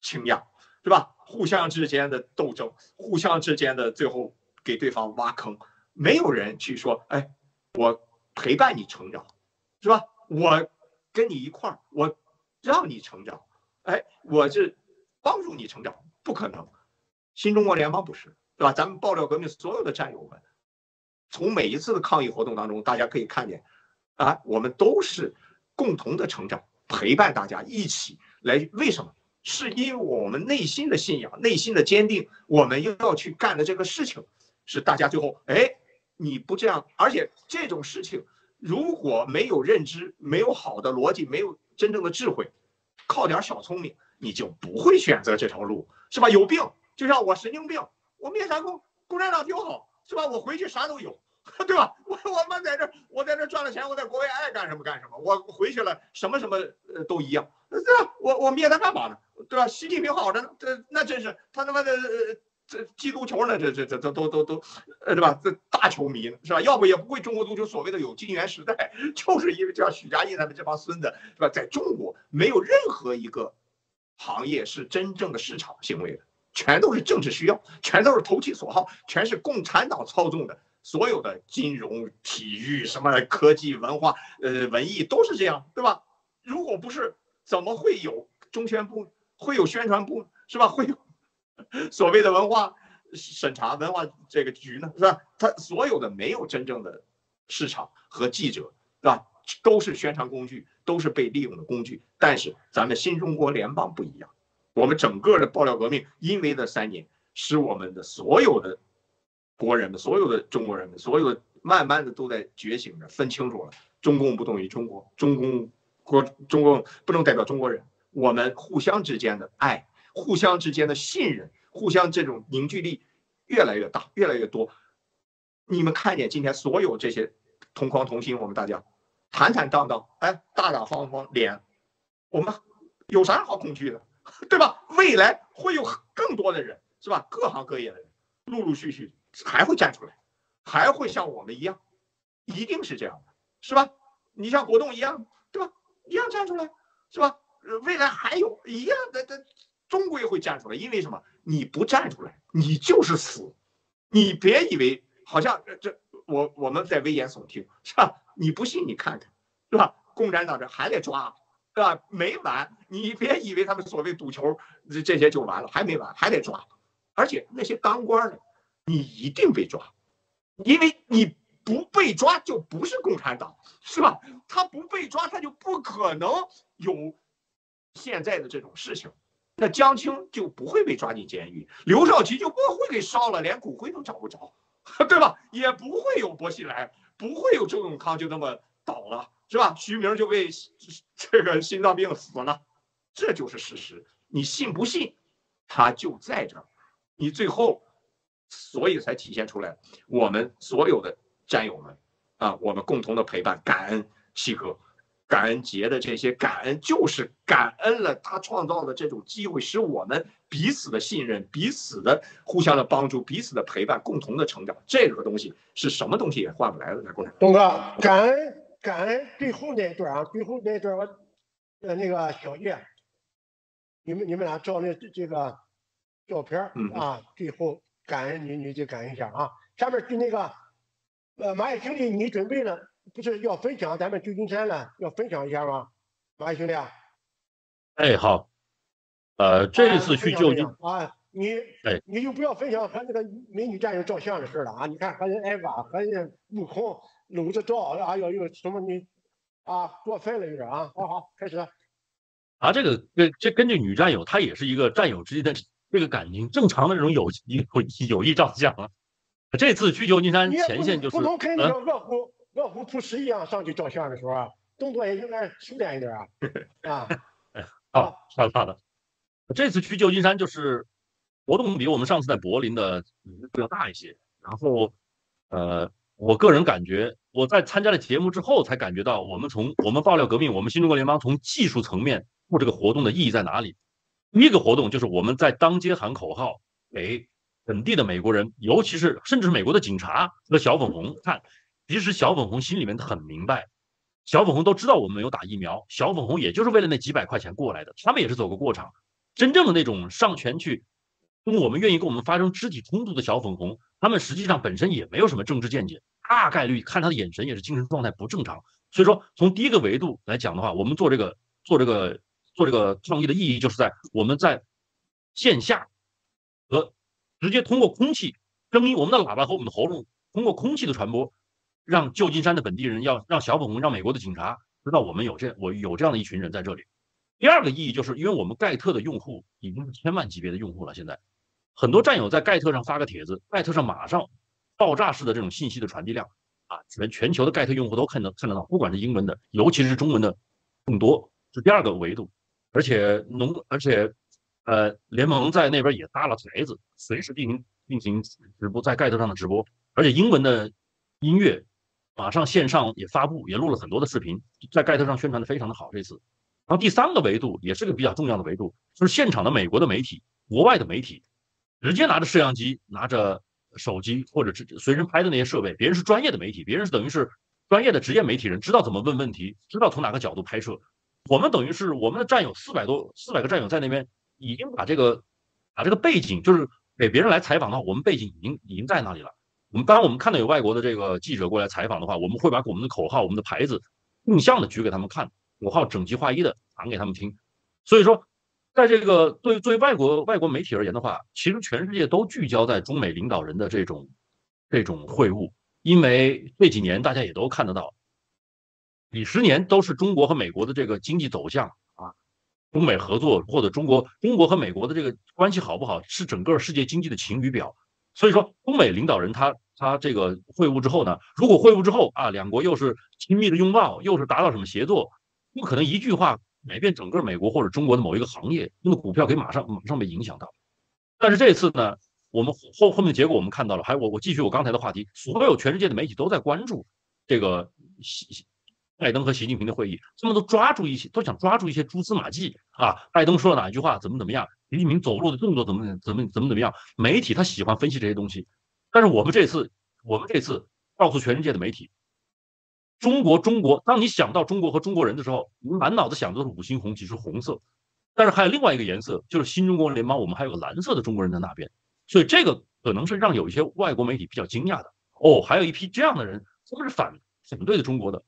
倾轧，是吧？互相之间的斗争，互相之间的最后给对方挖坑，没有人去说，哎，我陪伴你成长，是吧？我跟你一块儿，我让你成长，哎，我这帮助你成长，不可能。新中国联邦不是。对吧？咱们爆料革命所有的战友们，从每一次的抗议活动当中，大家可以看见，啊，我们都是共同的成长，陪伴大家一起来。为什么？是因为我们内心的信仰、内心的坚定，我们要去干的这个事情，是大家最后哎，你不这样，而且这种事情如果没有认知、没有好的逻辑、没有真正的智慧，靠点小聪明，你就不会选择这条路，是吧？有病，就像我神经病，我灭啥共共产党挺好，是吧？我回去啥都有。[LAUGHS] 对吧？我我们在这，我在这赚了钱，我在国外爱干什么干什么。我回去了，什么什么呃都一样，对吧？我我灭他干嘛呢？对吧？习近平好着呢，这那真是他他妈的这踢足球呢，这这这这都都都，呃对吧？这大球迷是吧？要不也不会中国足球所谓的有金元时代，[LAUGHS] 就是因为像许家印他们这帮孙子是吧？在中国没有任何一个行业是真正的市场行为的，全都是政治需要，全都是投其所好，全是共产党操纵的。所有的金融、体育、什么科技、文化、呃文艺都是这样，对吧？如果不是，怎么会有中宣部，会有宣传部，是吧？会有 [LAUGHS] 所谓的文化审查、文化这个局呢，是吧？它所有的没有真正的市场和记者，是吧？都是宣传工具，都是被利用的工具。但是咱们新中国联邦不一样，我们整个的爆料革命，因为那三年，使我们的所有的。国人们，所有的中国人们，所有的慢慢的都在觉醒着，分清楚了，中共不等于中国，中共国中共不能代表中国人，我们互相之间的爱，互相之间的信任，互相这种凝聚力越来越大，越来越多。你们看见今天所有这些同框同心，我们大家坦坦荡荡，哎，大大方方，脸，我们有啥好恐惧的，对吧？未来会有更多的人，是吧？各行各业的人，陆陆续续。还会站出来，还会像我们一样，一定是这样的，是吧？你像国栋一样，对吧？一样站出来，是吧？未来还有一样的，的，终归会站出来。因为什么？你不站出来，你就是死。你别以为好像这我我们在危言耸听，是吧？你不信你看看，是吧？共产党这还得抓，对吧？没完。你别以为他们所谓赌球这这些就完了，还没完，还得抓。而且那些当官的。你一定被抓，因为你不被抓就不是共产党，是吧？他不被抓，他就不可能有现在的这种事情。那江青就不会被抓进监狱，刘少奇就不会给烧了，连骨灰都找不着，[LAUGHS] 对吧？也不会有薄熙来，不会有周永康就那么倒了，是吧？徐明就被这个心脏病死了，这就是事实。你信不信？他就在这儿，你最后。所以才体现出来，我们所有的战友们啊，我们共同的陪伴，感恩七哥，感恩杰的这些感恩，就是感恩了他创造的这种机会，使我们彼此的信任，彼此的互相的帮助，彼此的陪伴，共同的成长。这个东西是什么东西也换不来的，在共产党。东哥，感恩感恩最后那一段啊，最后那一段我呃那个小叶，你们你们俩照那这个照片啊，最后。感恩你，你就感恩一下啊！下面就那个，呃，马爷兄弟，你准备了，不是要分享咱们旧金山了，要分享一下吗？马爷兄弟啊，哎，好，呃，这一次去旧金啊，你，哎，你就不要分享和那个美女战友照相的事了啊！你看和人艾娃，和人悟空搂着照，哎呦呦，什么你啊，过分了有点啊！好好，开始。啊，这个这这根据女战友，她也是一个战友之间的。这个感情正常的这种友友友谊照相啊，这次去旧金山前线就是不能跟那个饿虎饿虎扑食一样上去照相的时候啊，动作也应该收敛一点啊 [LAUGHS] 啊！哎，[LAUGHS] 好，好的好的。这次去旧金山就是活动比我们上次在柏林的要大一些。然后，呃，我个人感觉我在参加了节目之后才感觉到，我们从我们爆料革命，我们新中国联邦从技术层面做这个活动的意义在哪里？第一个活动就是我们在当街喊口号，给本地的美国人，尤其是甚至是美国的警察和小粉红看。其实小粉红心里面很明白，小粉红都知道我们有打疫苗，小粉红也就是为了那几百块钱过来的，他们也是走个过场。真正的那种上前去跟我们愿意跟我们发生肢体冲突的小粉红，他们实际上本身也没有什么政治见解，大概率看他的眼神也是精神状态不正常。所以说，从第一个维度来讲的话，我们做这个做这个。做这个创意的意义，就是在我们在线下和直接通过空气声音，我们的喇叭和我们的喉咙通过空气的传播，让旧金山的本地人要让小粉红，让美国的警察知道我们有这我有这样的一群人在这里。第二个意义就是因为我们盖特的用户已经是千万级别的用户了，现在很多战友在盖特上发个帖子，盖特上马上爆炸式的这种信息的传递量啊，全全球的盖特用户都看得看得到，不管是英文的，尤其是中文的更多，是第二个维度。而且农，而且呃，联盟在那边也搭了台子，随时进行进行直播，在盖特上的直播，而且英文的音乐马上线上也发布，也录了很多的视频，在盖特上宣传的非常的好。这次。然后第三个维度也是个比较重要的维度，就是现场的美国的媒体、国外的媒体，直接拿着摄像机、拿着手机或者是随身拍的那些设备，别人是专业的媒体，别人是等于是专业的职业媒体人，知道怎么问问题，知道从哪个角度拍摄。我们等于是我们的战友四百多、四百个战友在那边已经把这个把这个背景，就是给别人来采访的话，我们背景已经已经在那里了。我们当然我们看到有外国的这个记者过来采访的话，我们会把我们的口号、我们的牌子定向的举给他们看。口号整齐划一的讲给他们听，所以说，在这个对对外国外国媒体而言的话，其实全世界都聚焦在中美领导人的这种这种会晤，因为这几年大家也都看得到，几十年都是中国和美国的这个经济走向啊，中美合作或者中国中国和美国的这个关系好不好，是整个世界经济的晴雨表。所以说，中美领导人他他这个会晤之后呢，如果会晤之后啊，两国又是亲密的拥抱，又是达到什么协作。不可能一句话改变整个美国或者中国的某一个行业，那么股票可以马上马上被影响到。但是这次呢，我们后后面的结果我们看到了，还有我我继续我刚才的话题，所有全世界的媒体都在关注这个习拜登和习近平的会议，他们都抓住一些，都想抓住一些蛛丝马迹啊。拜登说了哪一句话，怎么怎么样？习近平走路的动作怎么怎么怎么怎么样？媒体他喜欢分析这些东西，但是我们这次我们这次告诉全世界的媒体。中国，中国。当你想到中国和中国人的时候，你满脑子想的都是五星红旗，是红色。但是还有另外一个颜色，就是新中国联邦，我们还有个蓝色的中国人在那边。所以这个可能是让有一些外国媒体比较惊讶的。哦，还有一批这样的人，他们是反反对的中国的。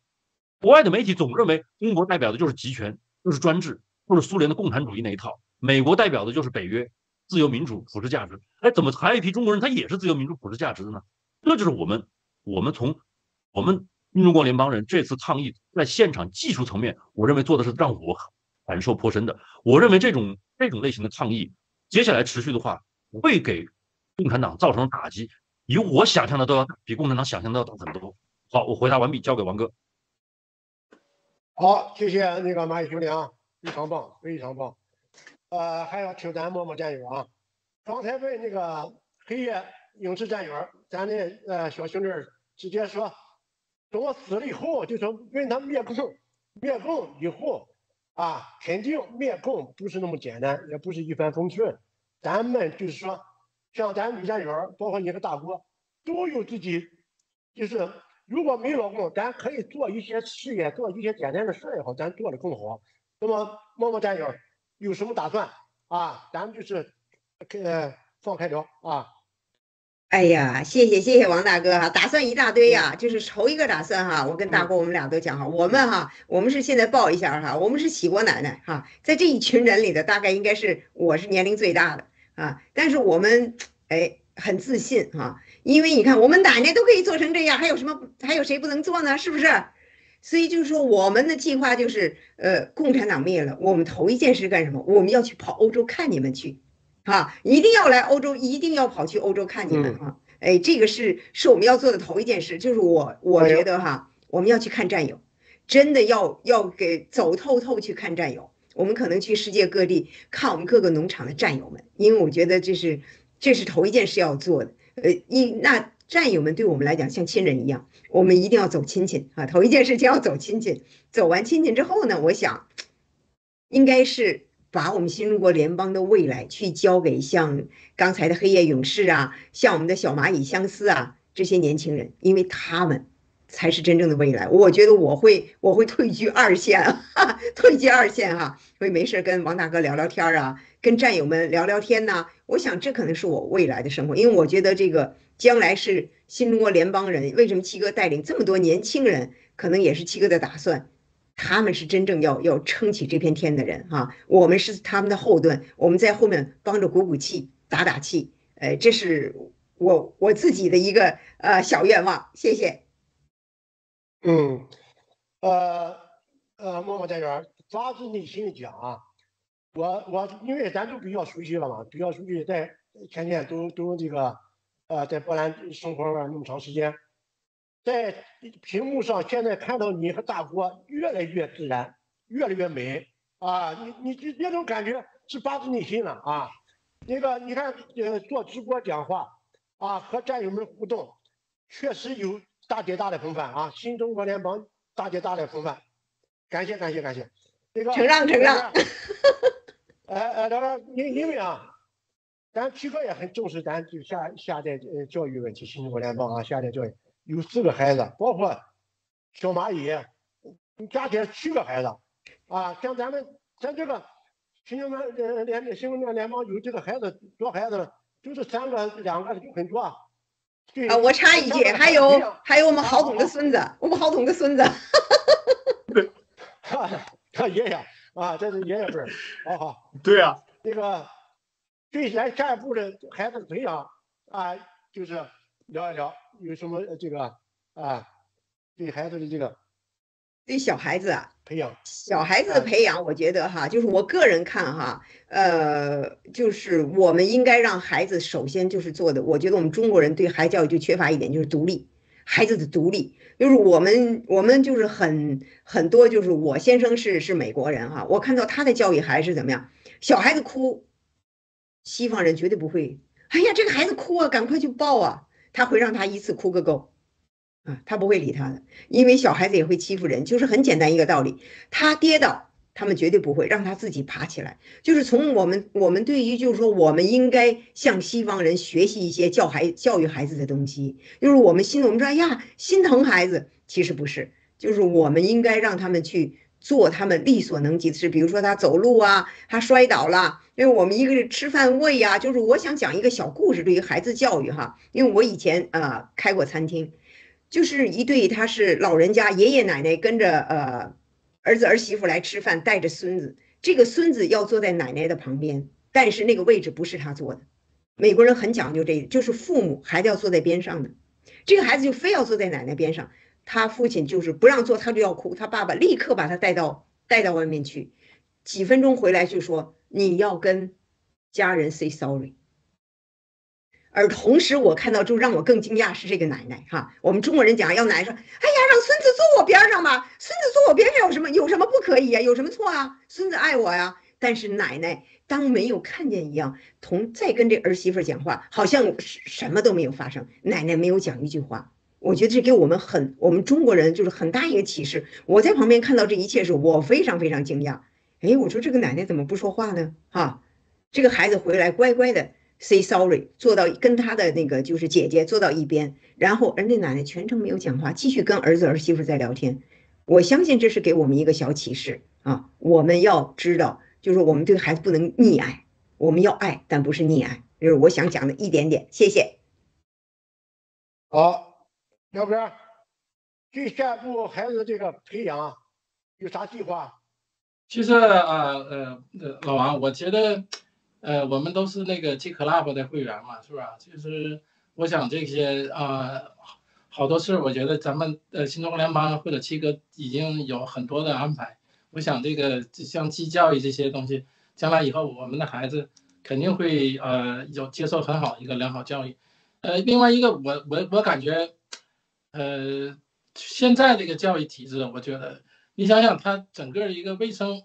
国外的媒体总认为中国代表的就是集权，就是专制，就是苏联的共产主义那一套。美国代表的就是北约，自由民主、普世价值。哎，怎么还有一批中国人，他也是自由民主、普世价值的呢？这就是我们，我们从我们。新中国联邦人这次抗议在现场技术层面，我认为做的是让我感受颇深的。我认为这种这种类型的抗议，接下来持续的话，会给共产党造成打击，比我想象的都要大，比共产党想象的要大很多。好，我回答完毕，交给王哥。好，谢谢那个蚂蚁兄弟啊，非常棒，非常棒。呃，还要听咱默默战友啊。刚才问那个黑夜影视战友，咱的呃小兄弟直接说。等我死了以后，就说问他灭共，灭共以后啊，肯定灭共不是那么简单，也不是一帆风顺。咱们就是说，像咱女战友，包括你和大哥，都有自己，就是如果没老公，咱可以做一些事业，做一些简单的事也好，咱做的更好。那么默默战友有什么打算啊？咱们就是呃放开聊啊。哎呀，谢谢谢谢王大哥哈，打算一大堆呀，就是头一个打算哈，我跟大哥我们俩都讲哈，我们哈，我们是现在报一下哈，我们是喜国奶奶哈，在这一群人里的大概应该是我是年龄最大的啊，但是我们哎很自信哈，因为你看我们奶奶都可以做成这样，还有什么还有谁不能做呢？是不是？所以就是说我们的计划就是呃，共产党灭了，我们头一件事干什么？我们要去跑欧洲看你们去。啊，一定要来欧洲，一定要跑去欧洲看你们啊！哎，这个是是我们要做的头一件事，就是我我觉得哈，我们要去看战友，真的要要给走透透去看战友。我们可能去世界各地看我们各个农场的战友们，因为我觉得这是这是头一件事要做的。呃，一那战友们对我们来讲像亲人一样，我们一定要走亲戚啊！头一件事情要走亲戚，走完亲戚之后呢，我想应该是。把我们新中国联邦的未来去交给像刚才的黑夜勇士啊，像我们的小蚂蚁相思啊这些年轻人，因为他们才是真正的未来。我觉得我会我会退居二线，哈，[LAUGHS] 退居二线哈，会没事跟王大哥聊聊天啊，跟战友们聊聊天呐。我想这可能是我未来的生活，因为我觉得这个将来是新中国联邦人。为什么七哥带领这么多年轻人，可能也是七哥的打算。他们是真正要要撑起这片天的人哈，我们是他们的后盾，我们在后面帮着鼓鼓气、打打气，呃，这是我我自己的一个呃小愿望，谢谢。嗯，呃呃，默默家园，发自内心的讲啊，我我因为咱都比较熟悉了嘛，比较熟悉，在前天都都这个，呃，在波兰生活了那么长时间，在屏幕上现在看到你和大国越来越自然，越来越美啊！你你这那种感觉是发自内心的啊。那个你看，呃，做直播讲话啊，和战友们互动，确实有大姐大的风范啊！新中国联邦大姐大的风范，感谢感谢感谢。这个承让承让。[LAUGHS] 哎哎，这个因因为啊，咱七哥也很重视咱就下下代呃教育问题，新中国联邦啊下代教育有四个孩子，包括小蚂蚁，加起来七个孩子啊，像咱们咱这个新中国联联新中国联邦有这个孩子多孩子，就是三个两个就很多。啊，我插一句，还有还有我们郝总的孙子，我们郝总的孙子。哈，他爷爷啊，这是爷爷辈儿，好好。[LAUGHS] 对啊，那个对咱下一步的孩子培养啊，就是聊一聊有什么这个啊，对孩子的这个对小孩子啊培养，小孩子的培养，我觉得哈，就是我个人看哈，呃，就是我们应该让孩子首先就是做的，我觉得我们中国人对孩子教育就缺乏一点，就是独立，孩子的独立。就是我们，我们就是很很多，就是我先生是是美国人哈，我看到他的教育还是怎么样，小孩子哭，西方人绝对不会，哎呀，这个孩子哭啊，赶快去抱啊，他会让他一次哭个够，啊，他不会理他的，因为小孩子也会欺负人，就是很简单一个道理，他跌倒。他们绝对不会让他自己爬起来，就是从我们我们对于就是说，我们应该向西方人学习一些教孩教育孩子的东西，就是我们心我们说哎呀心疼孩子，其实不是，就是我们应该让他们去做他们力所能及的事，比如说他走路啊，他摔倒了，因为我们一个是吃饭喂呀，就是我想讲一个小故事，对于孩子教育哈，因为我以前啊开过餐厅，就是一对他是老人家爷爷奶奶跟着呃。儿子儿媳妇来吃饭，带着孙子，这个孙子要坐在奶奶的旁边，但是那个位置不是他坐的。美国人很讲究这个，就是父母孩子要坐在边上的，这个孩子就非要坐在奶奶边上，他父亲就是不让坐，他就要哭，他爸爸立刻把他带到带到外面去，几分钟回来就说你要跟家人 say sorry。而同时，我看到就让我更惊讶是这个奶奶哈。我们中国人讲要奶奶说，哎呀，让孙子坐我边上吧，孙子坐我边上有什么有什么不可以呀？有什么错啊？孙子爱我呀。但是奶奶当没有看见一样，同再跟这儿媳妇讲话，好像什么都没有发生。奶奶没有讲一句话，我觉得这给我们很我们中国人就是很大一个启示。我在旁边看到这一切时，我非常非常惊讶。哎，我说这个奶奶怎么不说话呢？哈，这个孩子回来乖乖的。say sorry，坐到跟他的那个就是姐姐坐到一边，然后儿那奶奶全程没有讲话，继续跟儿子儿媳妇在聊天。我相信这是给我们一个小启示啊，我们要知道，就是我们对孩子不能溺爱，我们要爱，但不是溺爱。就是我想讲的一点点，谢谢。好，要不然对下一步孩子这个培养有啥计划？其实啊呃老王，我觉得。呃，我们都是那个 G Club 的会员嘛，是吧？就是我想这些啊，好多事我觉得咱们呃新中国联邦或者七哥已经有很多的安排。我想这个像基教育这些东西，将来以后我们的孩子肯定会呃有接受很好一个良好教育。呃，另外一个我我我感觉，呃，现在这个教育体制，我觉得你想想，它整个一个卫生。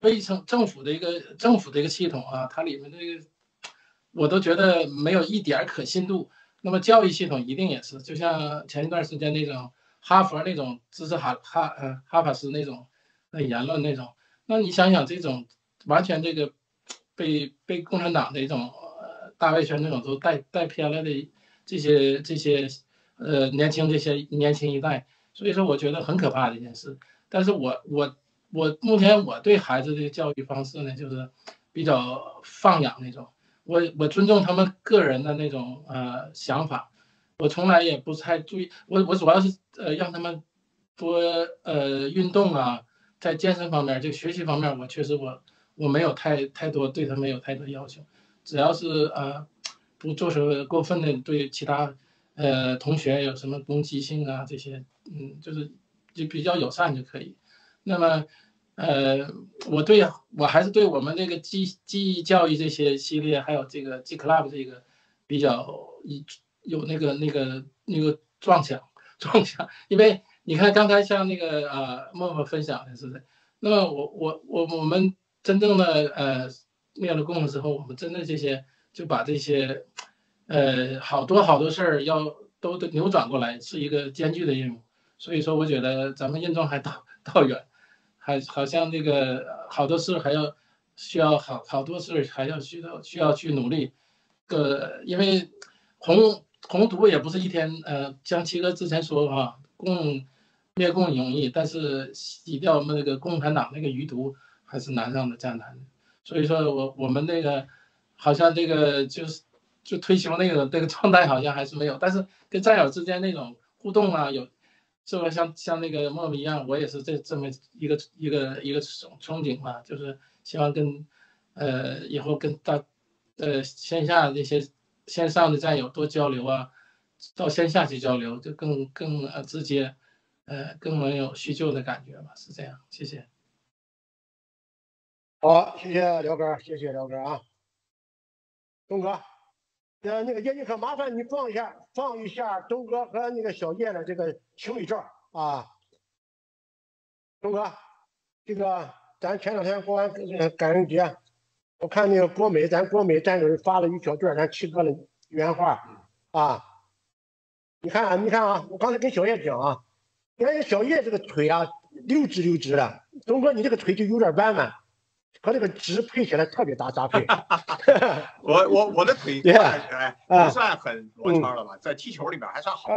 卫生政府的一个政府的一个系统啊，它里面这个我都觉得没有一点可信度。那么教育系统一定也是，就像前一段时间那种哈佛那种支持哈哈呃哈法斯那种那言论那种，那你想想这种完全这个被被共产党的一种呃大外宣那种都带带偏了的这些这些呃年轻这些年轻一代，所以说我觉得很可怕的一件事。但是我我。我目前我对孩子的教育方式呢，就是比较放养那种。我我尊重他们个人的那种呃想法，我从来也不太注意。我我主要是呃让他们多呃运动啊，在健身方面，就学习方面，我确实我我没有太太多对他们有太多要求。只要是呃不做出过分的对其他呃同学有什么攻击性啊这些，嗯，就是就比较友善就可以。那么。呃，我对我还是对我们这个记记忆教育这些系列，还有这个 G Club 这个比较一有那个那个那个撞墙撞墙，因为你看刚才像那个呃默默分享的是不是？那么我我我我们真正的呃灭了共的时候，我们真的这些就把这些呃好多好多事儿要都得扭转过来，是一个艰巨的任务。所以说，我觉得咱们任重还道道远，还好像这个好多事还要需要好好多事还要需要需要去努力。个因为红红毒也不是一天呃，像七哥之前说哈，共灭共容易，但是洗掉我们那个共产党那个余毒还是难上的加难。所以说我我们那个好像这个就是就退休那个那个状态好像还是没有，但是跟战友之间那种互动啊有。是不是像像那个默默一样，我也是这这么一个一个一个憧憧憬嘛，就是希望跟，呃，以后跟大，呃，线下那些线上的战友多交流啊，到线下去交流就更更呃直接，呃，更没有叙旧的感觉吧，是这样，谢谢。好，谢谢辽哥，谢谢辽哥啊，东哥。呃，那个叶尼克，麻烦你放一下，放一下东哥和那个小叶的这个情侣照啊。东哥，这个咱前两天过完感恩节，我看那个国美，咱国美战友发了一小段咱七哥的原话啊。你看啊，你看啊，我刚才跟小叶讲啊，你看小叶这个腿啊，溜直溜直的，东哥你这个腿就有点弯弯。和那个直配起来特别搭搭配。[LAUGHS] 我我我的腿 [LAUGHS] 哎不算很罗圈了吧，在踢球里面还算好。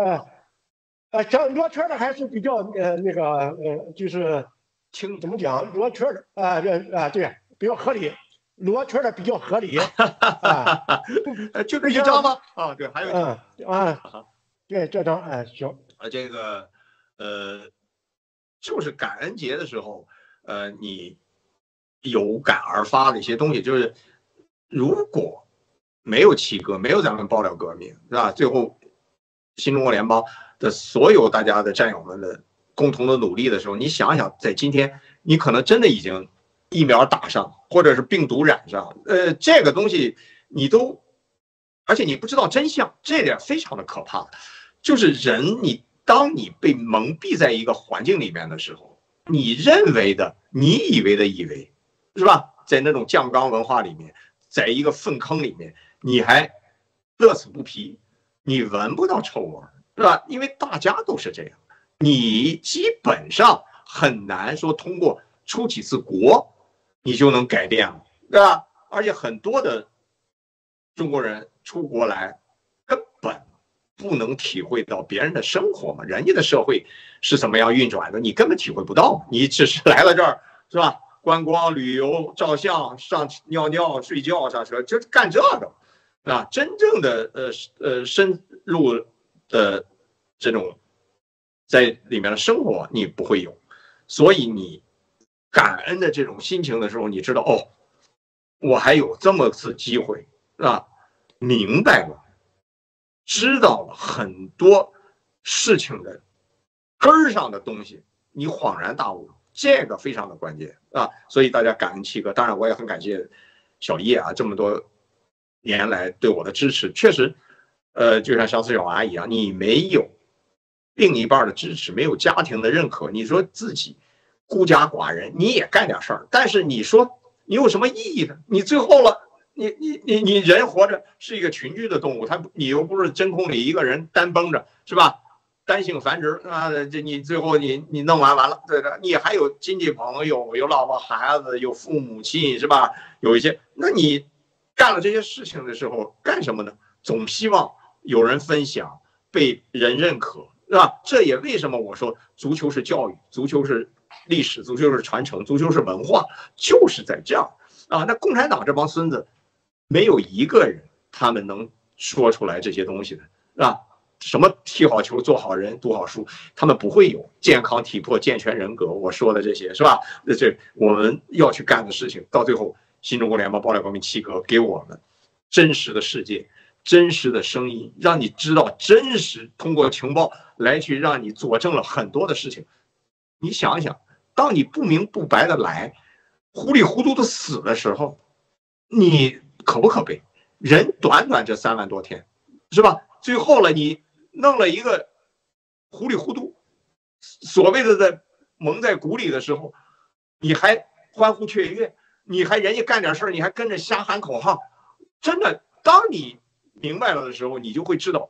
呃，像罗圈的还是比较呃那个呃就是听，怎么讲罗圈的啊这啊对比较合理，罗圈的比较合理。[LAUGHS] 啊，就这一张吗？啊对，还有嗯啊对这张哎行。啊这个呃就是感恩节的时候呃你。有感而发的一些东西，就是如果没有七哥，没有咱们爆料革命，是吧？最后新中国联邦的所有大家的战友们的共同的努力的时候，你想想，在今天，你可能真的已经疫苗打上，或者是病毒染上，呃，这个东西你都，而且你不知道真相，这点非常的可怕。就是人，你当你被蒙蔽在一个环境里面的时候，你认为的，你以为的以为。是吧？在那种酱缸文化里面，在一个粪坑里面，你还乐此不疲，你闻不到臭味儿，是吧？因为大家都是这样，你基本上很难说通过出几次国，你就能改变了，对吧？而且很多的中国人出国来，根本不能体会到别人的生活嘛，人家的社会是怎么样运转的，你根本体会不到，你只是来了这儿，是吧？观光旅游、照相、上尿尿、睡觉、上车，就干这个，啊，真正的呃呃深入的这种在里面的生活你不会有，所以你感恩的这种心情的时候，你知道哦，我还有这么次机会，是吧？明白了，知道了很多事情的根儿上的东西，你恍然大悟。这个非常的关键啊，所以大家感恩七哥，当然我也很感谢小叶啊，这么多年来对我的支持，确实，呃，就像相思小娃一样，你没有另一半的支持，没有家庭的认可，你说自己孤家寡人，你也干点事儿，但是你说你有什么意义呢？你最后了，你你你你人活着是一个群居的动物，他你又不是真空里一个人单绷着，是吧？单性繁殖啊，这你最后你你弄完完了，对的，你还有亲戚朋友，有老婆孩子，有父母亲，是吧？有一些，那你干了这些事情的时候干什么呢？总希望有人分享，被人认可，是吧？这也为什么我说足球是教育，足球是历史，足球是传承，足球是文化，就是在这样啊。那共产党这帮孙子，没有一个人他们能说出来这些东西的，是吧？什么踢好球、做好人、读好书，他们不会有健康体魄、健全人格。我说的这些是吧？那这我们要去干的事情，到最后，新中国联邦爆料革命七哥给我们真实的世界、真实的声音，让你知道真实。通过情报来去让你佐证了很多的事情。你想想，当你不明不白的来，糊里糊涂的死的时候，你可不可悲？人短短这三万多天，是吧？最后了，你弄了一个糊里糊涂，所谓的在蒙在鼓里的时候，你还欢呼雀跃，你还人家干点事儿，你还跟着瞎喊口号，真的，当你明白了的时候，你就会知道，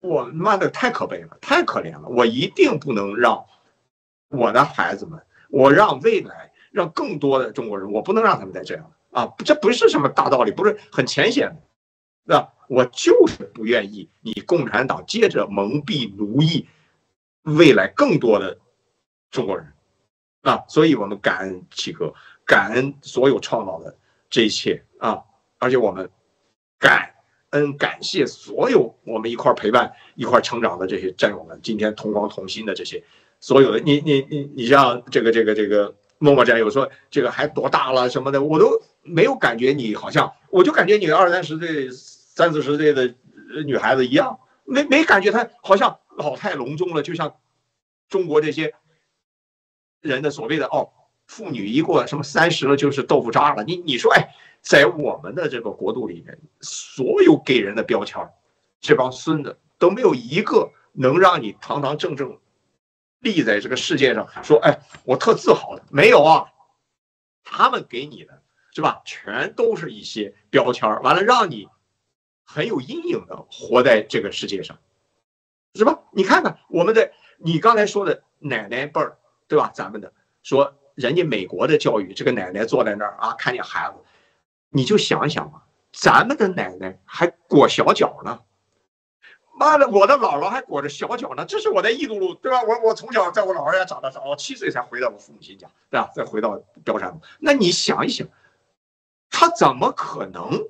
我妈的太可悲了，太可怜了，我一定不能让我的孩子们，我让未来，让更多的中国人，我不能让他们再这样了啊！这不是什么大道理，不是很浅显的。对吧我就是不愿意你共产党接着蒙蔽奴役未来更多的中国人啊！所以我们感恩七哥，感恩所有创造的这一切啊！而且我们感恩感谢所有我们一块陪伴、一块成长的这些战友们，今天同光同心的这些所有的你你你你像这个这个这个默默战友说这个还多大了什么的，我都没有感觉你好像，我就感觉你二三十岁。三四十岁的女孩子一样，没没感觉她好像老态龙钟了，就像中国这些人的所谓的哦，妇女一过什么三十了就是豆腐渣了。你你说哎，在我们的这个国度里面，所有给人的标签，这帮孙子都没有一个能让你堂堂正正立在这个世界上说哎，我特自豪的，没有啊，他们给你的是吧，全都是一些标签，完了让你。很有阴影的活在这个世界上，是吧？你看看我们的，你刚才说的奶奶辈儿，对吧？咱们的说人家美国的教育，这个奶奶坐在那儿啊，看见孩子，你就想想吧，咱们的奶奶还裹小脚呢，妈的，我的姥姥还裹着小脚呢。这是我在异度路，对吧？我我从小在我姥姥家长大，长到七岁才回到我父母亲家，对吧？再回到彪山。那你想一想，他怎么可能？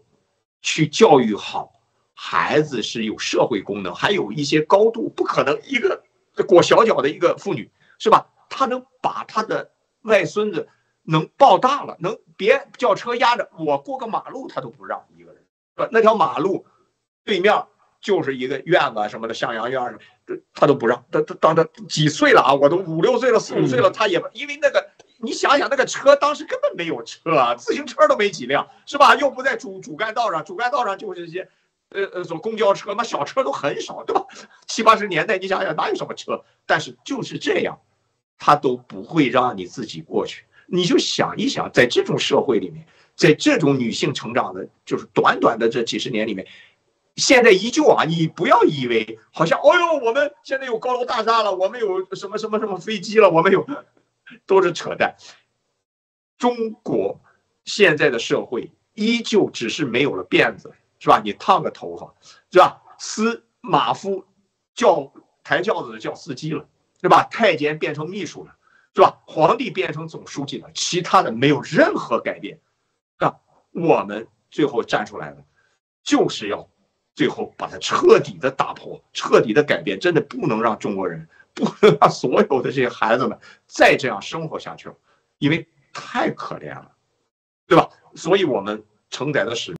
去教育好孩子是有社会功能，还有一些高度，不可能一个裹小脚的一个妇女是吧？她能把她的外孙子能抱大了，能别叫车压着我过个马路，她都不让一个人。那条马路对面就是一个院子什么的，向阳院什么他都不让。他他当他几岁了啊？我都五六岁了，四五岁了，他也因为那个。你想想，那个车当时根本没有车，自行车都没几辆，是吧？又不在主主干道上，主干道上就是一些，呃呃，坐公交车嘛，小车都很少，对吧？七八十年代，你想想哪有什么车？但是就是这样，他都不会让你自己过去。你就想一想，在这种社会里面，在这种女性成长的，就是短短的这几十年里面，现在依旧啊，你不要以为好像，哦呦，我们现在有高楼大厦了，我们有什么什么什么飞机了，我们有。都是扯淡。中国现在的社会依旧只是没有了辫子，是吧？你烫个头发，是吧？司马夫叫抬轿子的叫司机了，对吧？太监变成秘书了，是吧？皇帝变成总书记了，其他的没有任何改变。啊，我们最后站出来了，就是要最后把它彻底的打破，彻底的改变，真的不能让中国人。不能让所有的这些孩子们再这样生活下去了，因为太可怜了，对吧？所以我们承载的使